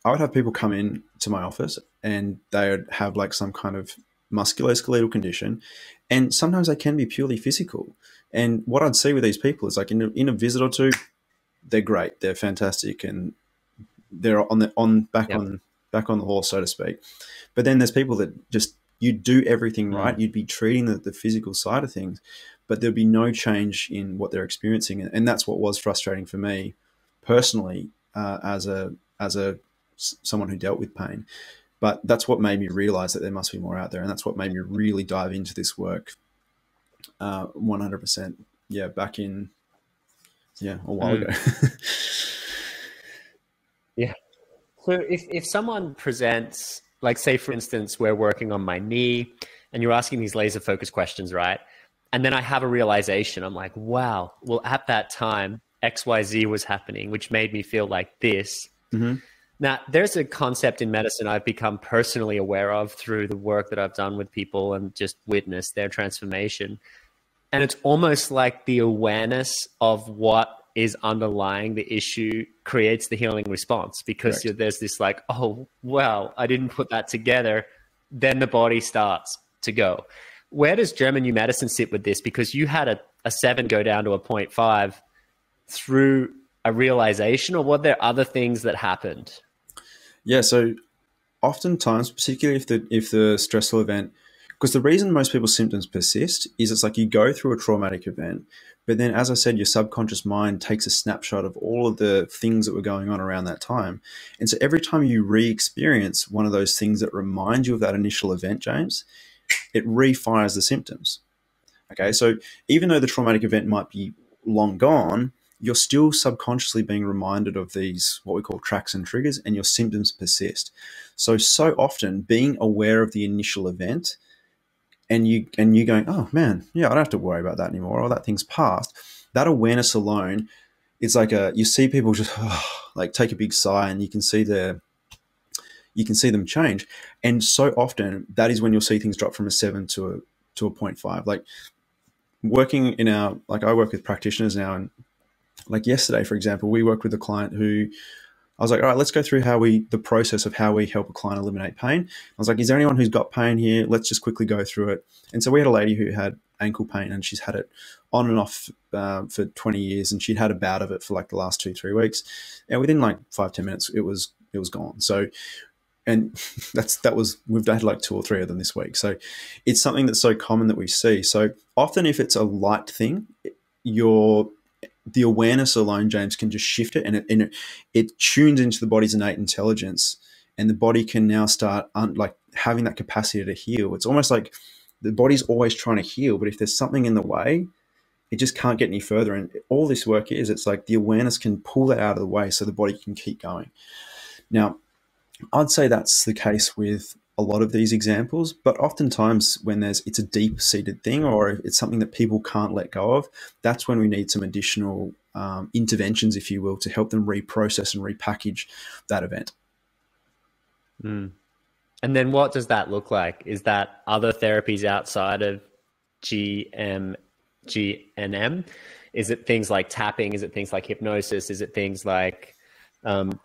I would have people come in to my office and they would have like some kind of musculoskeletal condition, and sometimes they can be purely physical. And what I'd see with these people is like in a, in a visit or two, they're great, they're fantastic, and they're on the on back yep. on back on the horse, so to speak. But then there's people that just you do everything mm. right, you'd be treating the, the physical side of things, but there'd be no change in what they're experiencing, and that's what was frustrating for me personally uh, as a as a someone who dealt with pain. But that's what made me realize that there must be more out there, and that's what made me really dive into this work. Uh, one hundred percent, yeah. Back in, yeah, a while mm. ago. yeah. So if if someone presents, like, say for instance, we're working on my knee, and you're asking these laser focused questions, right? And then I have a realization. I'm like, wow. Well, at that time, X Y Z was happening, which made me feel like this. Mm-hmm now, there's a concept in medicine I've become personally aware of through the work that I've done with people and just witnessed their transformation. And it's almost like the awareness of what is underlying the issue creates the healing response because there's this like, oh, well, I didn't put that together. Then the body starts to go. Where does German New Medicine sit with this? Because you had a, a seven go down to a 0.5 through a realization, or were there other things that happened? Yeah, so oftentimes, particularly if the if the stressful event, because the reason most people's symptoms persist is it's like you go through a traumatic event, but then, as I said, your subconscious mind takes a snapshot of all of the things that were going on around that time, and so every time you re-experience one of those things that remind you of that initial event, James, it refires the symptoms. Okay, so even though the traumatic event might be long gone, you're still subconsciously being reminded of these, what we call tracks and triggers, and your symptoms persist. So, so often being aware of the initial event and you and you going, oh man, yeah, I don't have to worry about that anymore, or that thing's past. That awareness alone is like a you see people just oh, like take a big sigh and you can see their you can see them change. And so often that is when you'll see things drop from a seven to a to a 0.5. Like working in our like I work with practitioners now and like yesterday, for example, we worked with a client who I was like, all right, let's go through how we the process of how we help a client eliminate pain. I was like, is there anyone who's got pain here? Let's just quickly go through it. And so we had a lady who had ankle pain and she's had it on and off uh, for 20 years and she'd had a bout of it for like the last two three weeks and within like five ten minutes it was it was gone so and that's that was we've had like two or three of them this week so it's something that's so common that we see so often if it's a light thing you're the awareness alone, James, can just shift it and it, and it, it tunes into the body's innate intelligence. And the body can now start un, like having that capacity to heal. It's almost like the body's always trying to heal, but if there's something in the way, it just can't get any further. And all this work is, it's like the awareness can pull that out of the way so the body can keep going. Now, I'd say that's the case with a lot of these examples, but oftentimes when there's it's a deep seated thing or it's something that people can't let go of, that's when we need some additional um, interventions, if you will, to help them reprocess and repackage that event. Mm. And then what does that look like? Is that other therapies outside of GM, GNM? Is it things like tapping? Is it things like hypnosis? Is it things like um,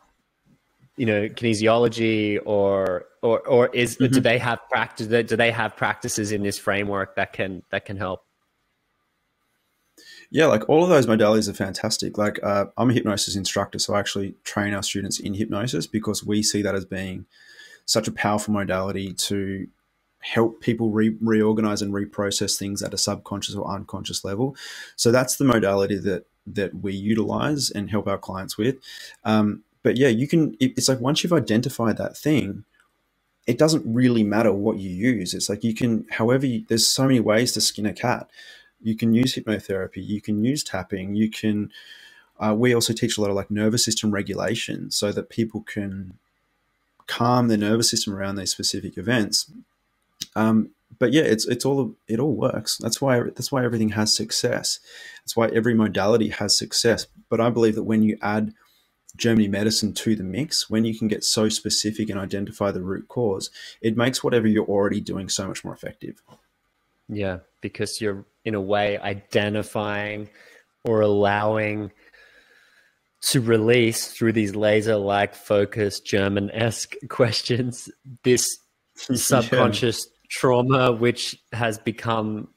you know kinesiology or or or is mm-hmm. do they have practice do they have practices in this framework that can that can help? Yeah like all of those modalities are fantastic. Like uh, i'm a hypnosis instructor so i actually train our students in hypnosis because we see that as being such a powerful modality to help people re- reorganize and reprocess things at a subconscious or unconscious level. So that's the modality that that we utilize and help our clients with. Um, but yeah, you can. It's like once you've identified that thing, it doesn't really matter what you use. It's like you can, however, you, there's so many ways to skin a cat. You can use hypnotherapy. You can use tapping. You can. Uh, we also teach a lot of like nervous system regulation, so that people can calm their nervous system around these specific events. Um, but yeah, it's it's all it all works. That's why that's why everything has success. That's why every modality has success. But I believe that when you add German new medicine to the mix, when you can get so specific and identify the root cause, it makes whatever you're already doing so much more effective. Yeah, because you're in a way identifying or allowing to release through these laser like focused German esque questions this subconscious yeah. trauma, which has become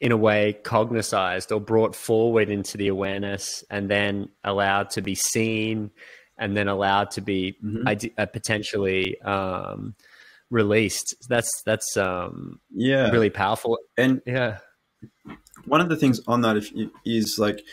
in a way cognized or brought forward into the awareness and then allowed to be seen and then allowed to be mm-hmm. uh, potentially um, released that's that's um, yeah really powerful and yeah one of the things on that is like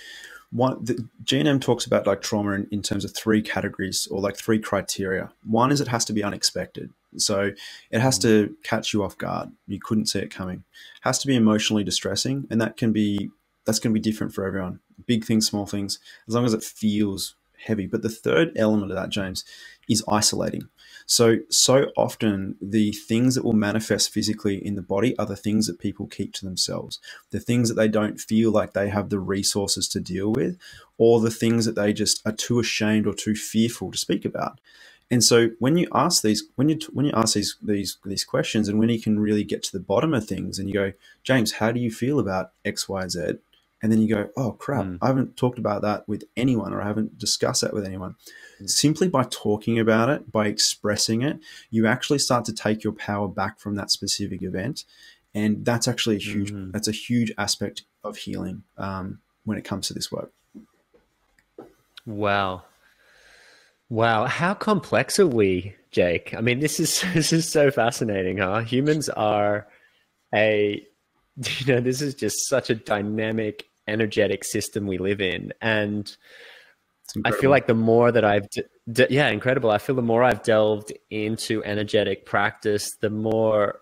one the GNM talks about like trauma in, in terms of three categories or like three criteria. One is it has to be unexpected. So it has to mm. catch you off guard. You couldn't see it coming. It has to be emotionally distressing, and that can be that's going to be different for everyone. Big things, small things, as long as it feels heavy. But the third element of that, James, is isolating. So, so often the things that will manifest physically in the body are the things that people keep to themselves, the things that they don't feel like they have the resources to deal with, or the things that they just are too ashamed or too fearful to speak about. And so when you ask these, when you when you ask these these these questions, and when you can really get to the bottom of things, and you go, James, how do you feel about X, Y, Z? and then you go, oh crap, mm. I haven't talked about that with anyone or I haven't discussed that with anyone. Mm. Simply by talking about it, by expressing it, you actually start to take your power back from that specific event. And that's actually a huge, mm-hmm. that's a huge aspect of healing um, when it comes to this work. Wow. Wow. How complex are we, Jake? I mean, this is, this is so fascinating, huh? Humans are a, you know, this is just such a dynamic energetic system we live in and i feel like the more that i've yeah incredible i feel the more i've delved into energetic practice the more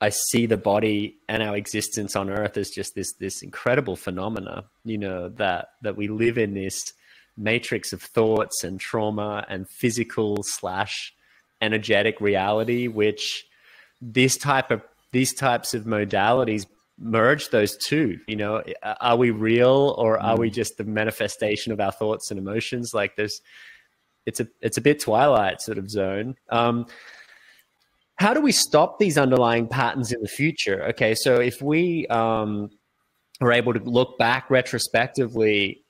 i see the body and our existence on earth as just this this incredible phenomena you know that that we live in this matrix of thoughts and trauma and physical slash energetic reality which this type of these types of modalities merge those two you know? Are we real or are we mm. just the manifestation of our thoughts and emotions? Like there's it's a it's a bit twilight sort of zone. Um how do we stop these underlying patterns in the future? Okay so if we um are able to look back retrospectively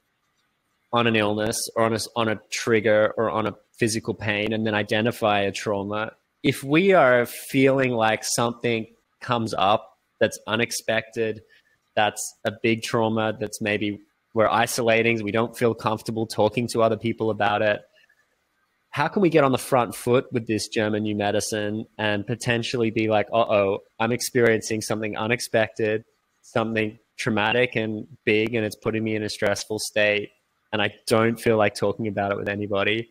on an illness or on a, on a trigger or on a physical pain and then identify a trauma if we are feeling like something comes up that's unexpected, that's a big trauma that's maybe we're isolating, we don't feel comfortable talking to other people about it. How can we get on the front foot with this German new medicine and potentially be like, uh oh, I'm experiencing something unexpected, something traumatic and big, and it's putting me in a stressful state, and I don't feel like talking about it with anybody?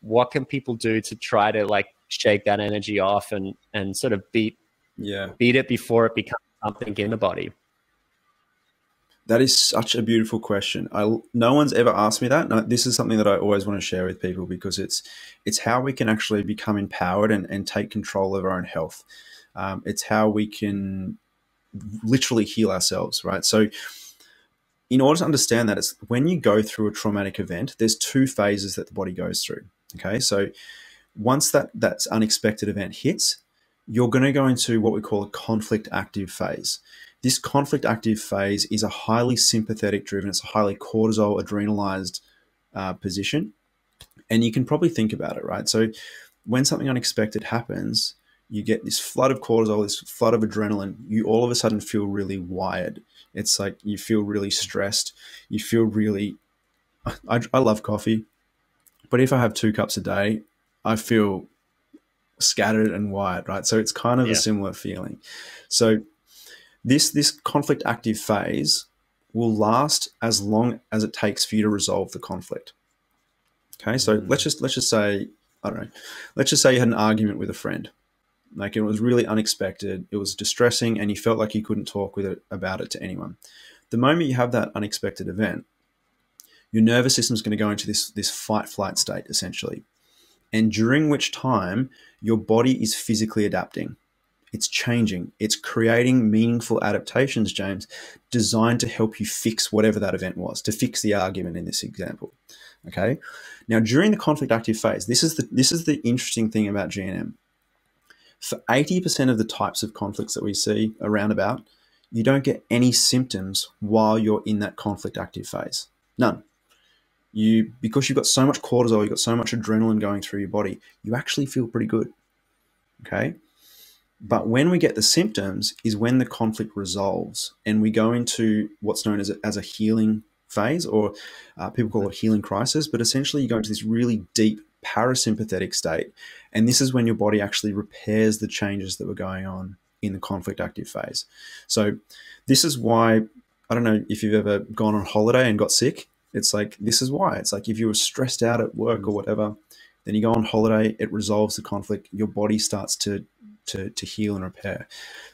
What can people do to try to like shake that energy off and and sort of beat yeah. beat it before it becomes something in the body? That is such a beautiful question. I no one's ever asked me that. No, this is something that i always want to share with people because it's it's how we can actually become empowered and, and take control of our own health. Um, it's how we can literally heal ourselves right? So in order to understand that it's when you go through a traumatic event there's two phases that the body goes through okay so once that that unexpected event hits you're going to go into what we call a conflict active phase. This conflict active phase is a highly sympathetic driven, it's a highly cortisol adrenalized uh, position. And you can probably think about it, right? So when something unexpected happens, you get this flood of cortisol, this flood of adrenaline. You all of a sudden feel really wired. It's like you feel really stressed. You feel really. I, I love coffee, but if I have two cups a day, I feel scattered and wired, right? So it's kind of yeah. a similar feeling. So this this conflict active phase will last as long as it takes for you to resolve the conflict. Okay, so mm. let's just let's just say I don't know, let's just say you had an argument with a friend, like it was really unexpected, it was distressing, and you felt like you couldn't talk with it about it to anyone. The moment you have that unexpected event, your nervous system is going to go into this this fight flight state essentially, and during which time your body is physically adapting. It's changing. It's creating meaningful adaptations, James, designed to help you fix whatever that event was, to fix the argument in this example. Okay. Now, during the conflict active phase, this is the this is the interesting thing about GNM. For 80% of the types of conflicts that we see around about, you don't get any symptoms while you're in that conflict active phase. None you because you've got so much cortisol, you've got so much adrenaline going through your body, you actually feel pretty good. Okay. But when we get the symptoms is when the conflict resolves and we go into what's known as a, as a healing phase, or uh, people call it healing crisis. But essentially, you go into this really deep parasympathetic state. And this is when your body actually repairs the changes that were going on in the conflict active phase. So, this is why I don't know if you've ever gone on holiday and got sick. It's like this is why. It's like if you were stressed out at work or whatever, then you go on holiday, it resolves the conflict. Your body starts to to, to heal and repair.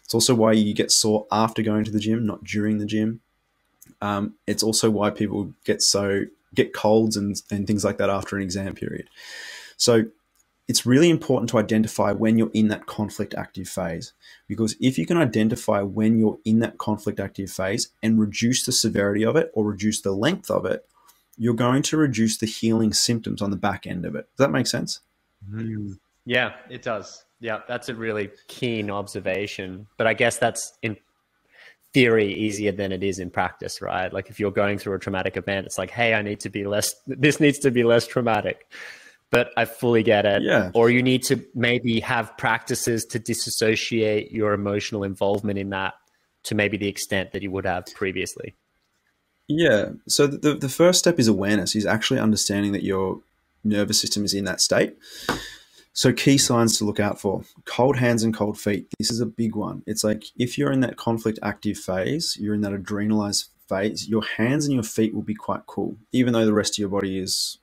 It's also why you get sore after going to the gym, not during the gym. Um, it's also why people get so get colds and, and things like that after an exam period. So it's really important to identify when you're in that conflict active phase because if you can identify when you're in that conflict active phase and reduce the severity of it or reduce the length of it you're going to reduce the healing symptoms on the back end of it does that make sense mm. yeah it does yeah that's a really keen observation but i guess that's in theory easier than it is in practice right like if you're going through a traumatic event it's like hey i need to be less this needs to be less traumatic but I fully get it. Yeah. Or you need to maybe have practices to disassociate your emotional involvement in that to maybe the extent that you would have previously. Yeah. So the, the first step is awareness, is actually understanding that your nervous system is in that state. So key signs to look out for cold hands and cold feet. This is a big one. It's like if you're in that conflict active phase, you're in that adrenalized phase, your hands and your feet will be quite cool, even though the rest of your body is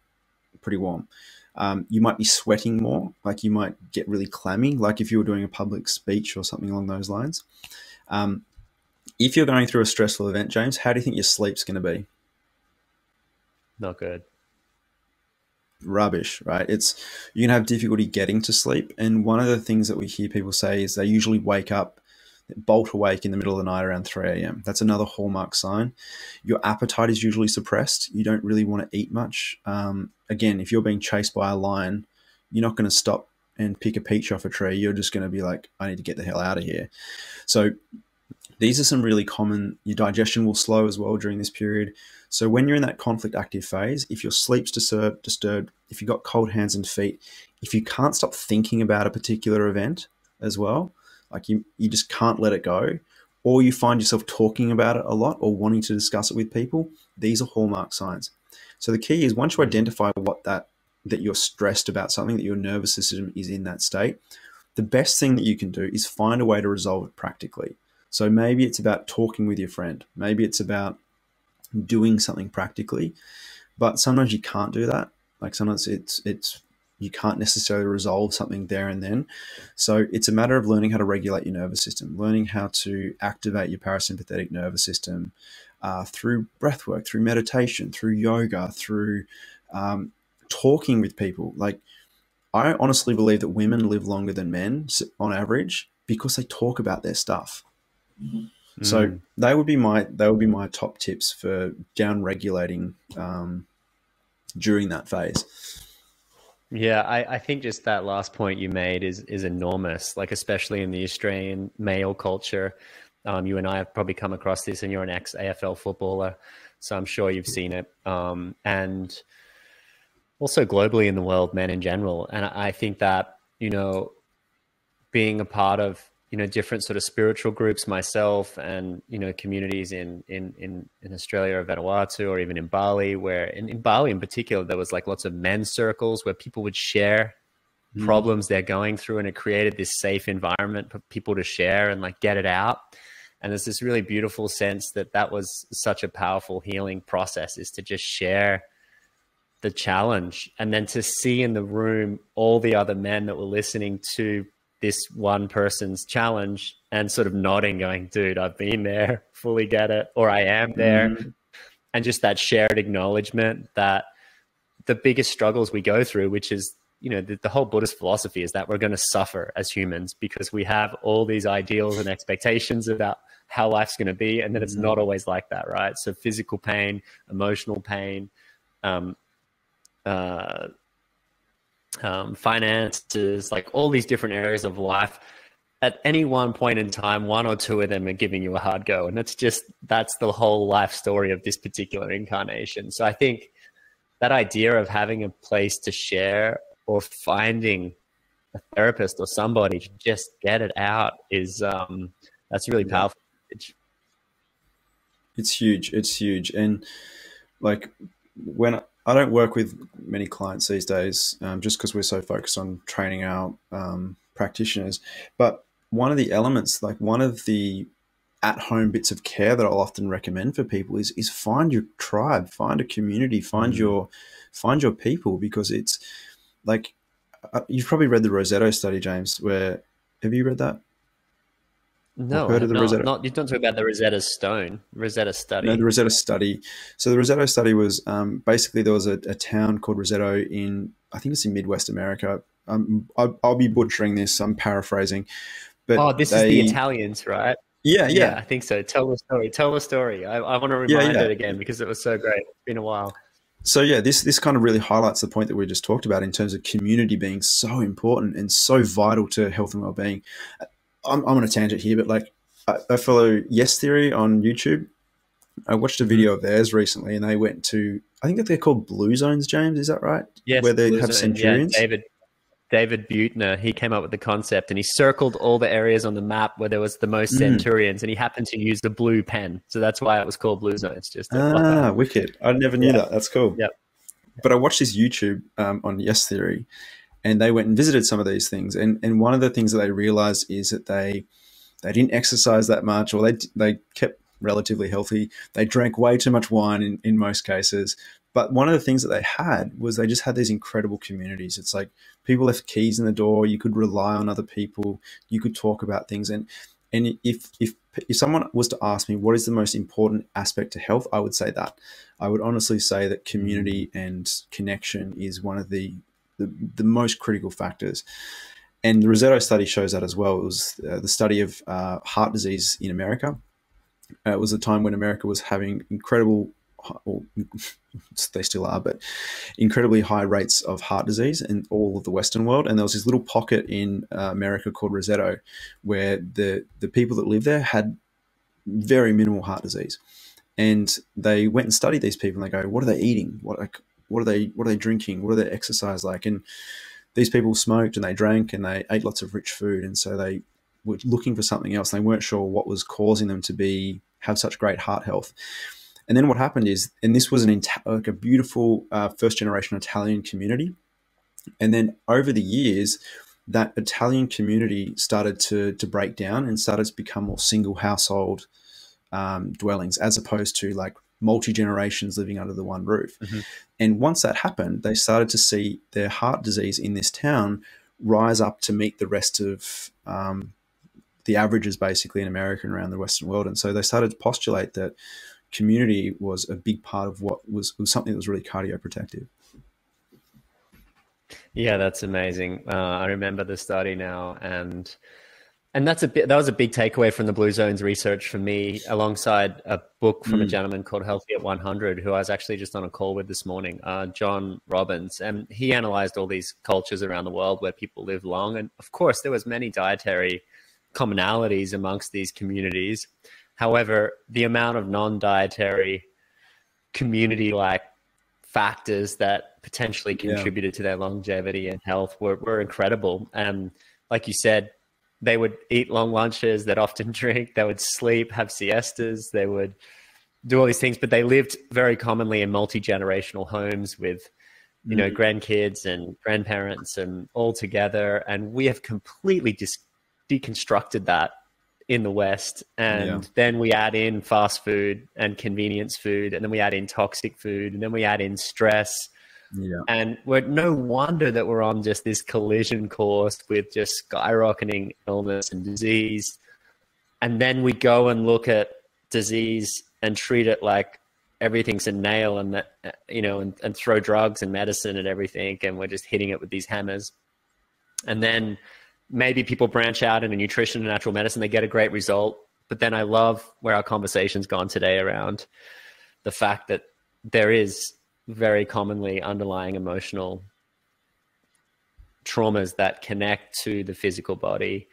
pretty warm. Um, you might be sweating more, like you might get really clammy, like if you were doing a public speech or something along those lines. Um, if you're going through a stressful event, James, how do you think your sleep's going to be? Not good. Rubbish, right? It's you can have difficulty getting to sleep, and one of the things that we hear people say is they usually wake up bolt awake in the middle of the night around 3 a.m. That's another hallmark sign. Your appetite is usually suppressed. You don't really want to eat much. Um, again, if you're being chased by a lion, you're not going to stop and pick a peach off a tree. You're just going to be like, I need to get the hell out of here. So these are some really common. Your digestion will slow as well during this period. So when you're in that conflict active phase, if your sleep's disturbed, disturbed, if you've got cold hands and feet, if you can't stop thinking about a particular event as well, like you, you just can't let it go, or you find yourself talking about it a lot or wanting to discuss it with people, these are hallmark signs. So the key is once you identify what that that you're stressed about something, that your nervous system is in that state, the best thing that you can do is find a way to resolve it practically. So maybe it's about talking with your friend, maybe it's about doing something practically, but sometimes you can't do that. Like sometimes it's it's you can't necessarily resolve something there and then. So it's a matter of learning how to regulate your nervous system, learning how to activate your parasympathetic nervous system uh, through breath work, through meditation, through yoga, through um, talking with people. Like, I honestly believe that women live longer than men on average because they talk about their stuff. Mm-hmm. So mm. they would be my they would be my top tips for down regulating um, during that phase. Yeah, I, I think just that last point you made is is enormous. Like especially in the Australian male culture, um, you and I have probably come across this, and you're an ex AFL footballer, so I'm sure you've seen it. Um, and also globally in the world, men in general. And I think that you know, being a part of you know different sort of spiritual groups myself and you know communities in in in, in australia or vanuatu or even in bali where in, in bali in particular there was like lots of men's circles where people would share mm. problems they're going through and it created this safe environment for people to share and like get it out and there's this really beautiful sense that that was such a powerful healing process is to just share the challenge and then to see in the room all the other men that were listening to this one person's challenge and sort of nodding, going, dude, I've been there, fully get it, or I am there. Mm-hmm. And just that shared acknowledgement that the biggest struggles we go through, which is, you know, the, the whole Buddhist philosophy is that we're going to suffer as humans because we have all these ideals and expectations about how life's going to be. And then it's mm-hmm. not always like that, right? So physical pain, emotional pain, um, uh, um, finances, like all these different areas of life. At any one point in time, one or two of them are giving you a hard go. And that's just, that's the whole life story of this particular incarnation. So I think that idea of having a place to share or finding a therapist or somebody to just get it out is, um, that's really powerful. It's huge. It's huge. And like when I don't work with many clients these days um, just because we're so focused on training our um, practitioners. But one of the elements, like one of the at home bits of care that I'll often recommend for people is is find your tribe, find a community, find mm. your find your people because it's like uh, you've probably read the Roseto study, James. Where have you read that? No, heard of the not, Rosetta? Not, you don't talk about the Rosetta Stone, Rosetta study. No, the Rosetta study. So the Rosetta study was um, basically there was a, a, town called Roseto in I think it's in Midwest America. Um, I'll, I'll, be butchering this. I'm paraphrasing. But oh, this they, is the Italians, right? Yeah, yeah, yeah, I think so. Tell the story. Tell the story. I, I want to remind yeah, yeah. it again because it was so great. It's been a while. So yeah, this this kind of really highlights the point that we just talked about in terms of community being so important and so vital to health and well-being. I'm, I'm on a tangent here, but like I, I follow Yes Theory on YouTube. I watched a video of theirs recently, and they went to I think that they're called blue zones. James, is that right? Yes, where they have zone. centurions. Yeah, David David Buettner, he came up with the concept and he circled all the areas on the map where there was the most mm. centurions and he happened to use the blue pen. So that's why it was called Blue Zones. Just ah, wicked. I never knew yeah. that. That's cool. Yep. But I watched this YouTube um, on Yes Theory and they went and visited some of these things. And, and one of the things that they realized is that they, they didn't exercise that much or they, they kept relatively healthy. They drank way too much wine in, in most cases. But one of the things that they had was they just had these incredible communities. It's like people left keys in the door. You could rely on other people. You could talk about things. And and if if if someone was to ask me what is the most important aspect to health, I would say that. I would honestly say that community and connection is one of the the, the most critical factors. And the Roseto study shows that as well. It was uh, the study of uh, heart disease in America. Uh, it was a time when America was having incredible well, they still are, but incredibly high rates of heart disease in all of the Western world. And there was this little pocket in uh, America called Roseto, where the the people that lived there had very minimal heart disease, and they went and studied these people. and They go, what are they eating? What like, what are they what are they drinking? What are their exercise like? And these people smoked and they drank and they ate lots of rich food, and so they were looking for something else. They weren't sure what was causing them to be have such great heart health. And then what happened is, and this was an like a beautiful uh, first generation Italian community. And then over the years, that Italian community started to to break down and started to become more single household um, dwellings, as opposed to like multi generations living under the one roof. Mm-hmm. And once that happened, they started to see their heart disease in this town rise up to meet the rest of um, the averages, basically in America and around the Western world. And so they started to postulate that community was a big part of what was, was something that was really cardioprotective. Yeah, that's amazing. Uh, I remember the study now, and and that's a bit that was a big takeaway from the Blue Zones research for me, alongside a book from mm. a gentleman called Healthy at 100, who I was actually just on a call with this morning, uh, John Robbins, and he analyzed all these cultures around the world where people live long, and of course there was many dietary commonalities amongst these communities However, the amount of non dietary community like factors that potentially contributed yeah. to their longevity and health were, were incredible. And like you said, they would eat long lunches, they'd often drink, they would sleep, have siestas, they would do all these things, but they lived very commonly in multi generational homes with, you know, mm. grandkids and grandparents and all together. And we have completely dis- deconstructed that in the West. And yeah. then we add in fast food and convenience food, and then we add in toxic food, and then we add in stress. Yeah. And we're no wonder that we're on just this collision course with just skyrocketing illness and disease. And then we go and look at disease and treat it like everything's a nail and that, uh, you know, and, and throw drugs and medicine and everything. And we're just hitting it with these hammers. And then maybe people branch out into nutrition and natural medicine, they get a great result. But then I love where our conversation's gone today around the fact that there is very commonly underlying emotional traumas that connect to the physical body.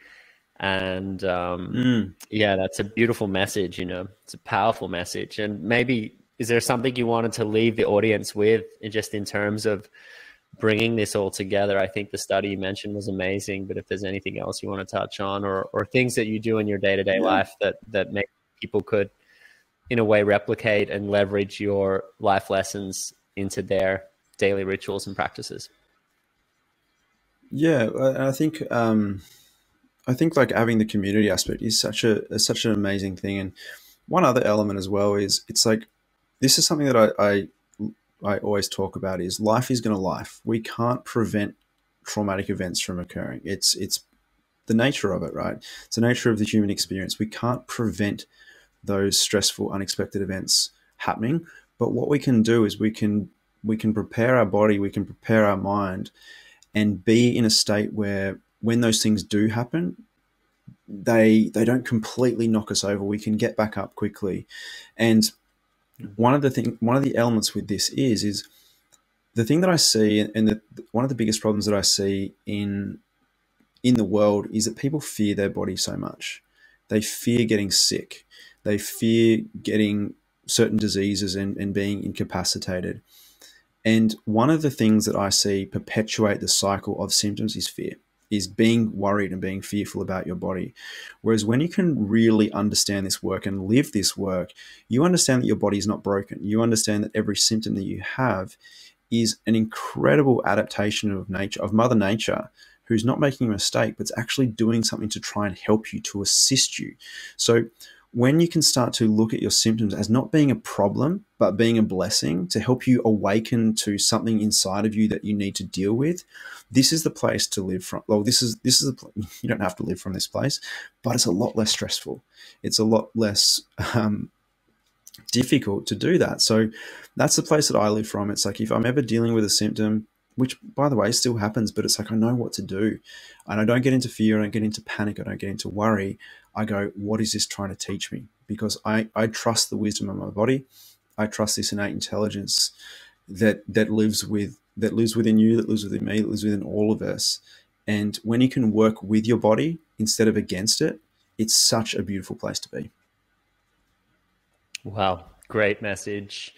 And um, mm. yeah, that's a beautiful message, you know, it's a powerful message. And maybe is there something you wanted to leave the audience with just in terms of bringing this all together. I think the study you mentioned was amazing. But if there's anything else you want to touch on, or or things that you do in your day to day life that that make people could, in a way, replicate and leverage your life lessons into their daily rituals and practices. Yeah, I think um, I think like having the community aspect is such a is such an amazing thing. And one other element as well is it's like this is something that I I, I always talk about is life is going to life. We can't prevent traumatic events from occurring. It's it's the nature of it, right? It's the nature of the human experience. We can't prevent those stressful, unexpected events happening. But what we can do is we can we can prepare our body, we can prepare our mind, and be in a state where when those things do happen, they they don't completely knock us over. We can get back up quickly. And one of the thing one of the elements with this is is the thing that I see and the, one of the biggest problems that I see in in the world is that people fear their body so much. They fear getting sick. They fear getting certain diseases and, and being incapacitated. And one of the things that I see perpetuate the cycle of symptoms is fear, is being worried and being fearful about your body. Whereas when you can really understand this work and live this work, you understand that your body is not broken. You understand that every symptom that you have is an incredible adaptation of nature, of Mother Nature, who's not making a mistake, but it's actually doing something to try and help you, to assist you. So when you can start to look at your symptoms as not being a problem, but being a blessing to help you awaken to something inside of you that you need to deal with, this is the place to live from. Well, this is this is a, you don't have to live from this place, but it's a lot less stressful. It's a lot less um, difficult to do that. So that's the place that I live from. It's like if I'm ever dealing with a symptom, which by the way still happens, but it's like I know what to do. And I don't get into fear, I don't get into panic, I don't get into worry. I go, what is this trying to teach me? Because I, I trust the wisdom of my body. I trust this innate intelligence that that lives with that lives within you, that lives within me, that lives within all of us. And when you can work with your body instead of against it, it's such a beautiful place to be. Wow, great message.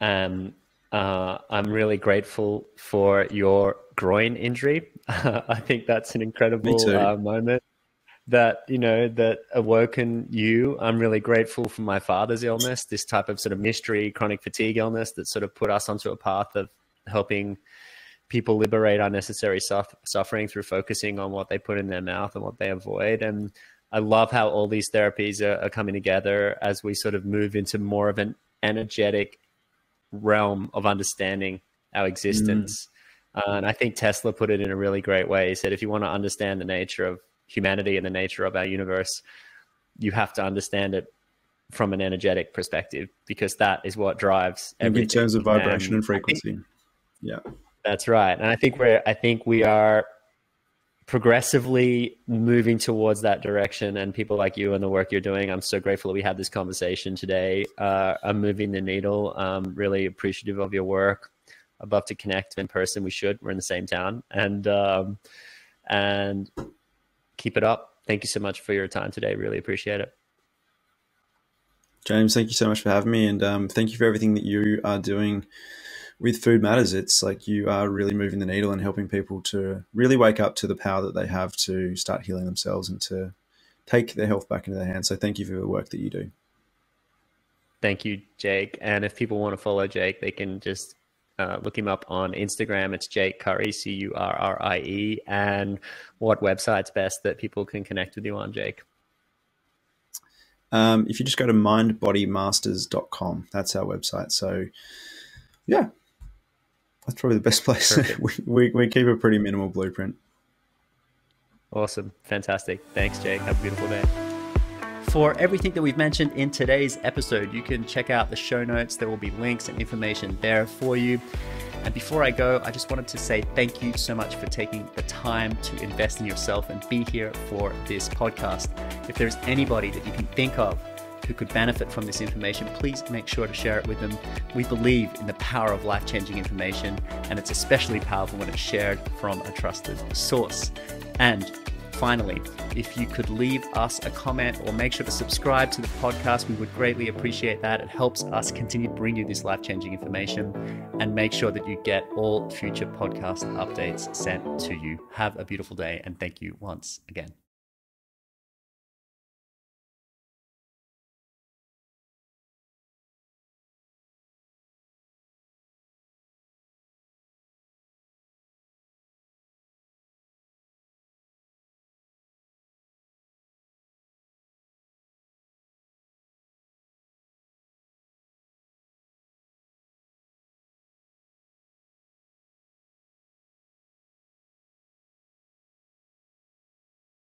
Um, uh, I'm really grateful for your groin injury. I think that's an incredible uh, moment that you know that awoken you. I'm really grateful for my father's illness this type of sort of mystery chronic fatigue illness that sort of put us onto a path of helping people liberate unnecessary suffering through focusing on what they put in their mouth and what they avoid. And i love how all these therapies are, are coming together as we sort of move into more of an energetic realm of understanding our existence. Mm. uh, and i think tesla put it in a really great way. He said if you want to understand the nature of humanity and the nature of our universe, you have to understand it from an energetic perspective because that is what drives everything. In terms of vibration and, and frequency. Think, yeah. That's right. And I think we're I think we are progressively moving towards that direction and people like you and the work you're doing i'm so grateful that we had this conversation today uh, i'm moving the needle i'm really appreciative of your work i'd love to connect in person we should we're in the same town and um, and keep it up. Thank you so much for your time today. Really appreciate it. James, thank you so much for having me. And um, thank you for everything that you are doing with Food Matters. It's like you are really moving the needle and helping people to really wake up to the power that they have to start healing themselves and to take their health back into their hands. So thank you for the work that you do. Thank you, Jake. And if people want to follow Jake, they can just uh, look him up on Instagram. It's Jake Currie, C U R R I E. And what website's best that people can connect with you on, Jake? Um, if you just go to mindbodymasters.com, that's our website. So, yeah, that's probably the best place. we, we, we keep a pretty minimal blueprint. Awesome. Fantastic. Thanks, Jake. Have a beautiful day. For everything that we've mentioned in today's episode, you can check out the show notes. There will be links and information there for you. And before I go, I just wanted to say thank you so much for taking the time to invest in yourself and be here for this podcast. If there's anybody that you can think of who could benefit from this information, please make sure to share it with them. We believe in the power of life changing information, and it's especially powerful when it's shared from a trusted source. And Finally, if you could leave us a comment or make sure to subscribe to the podcast, we would greatly appreciate that. It helps us continue to bring you this life changing information and make sure that you get all future podcast updates sent to you. Have a beautiful day and thank you once again.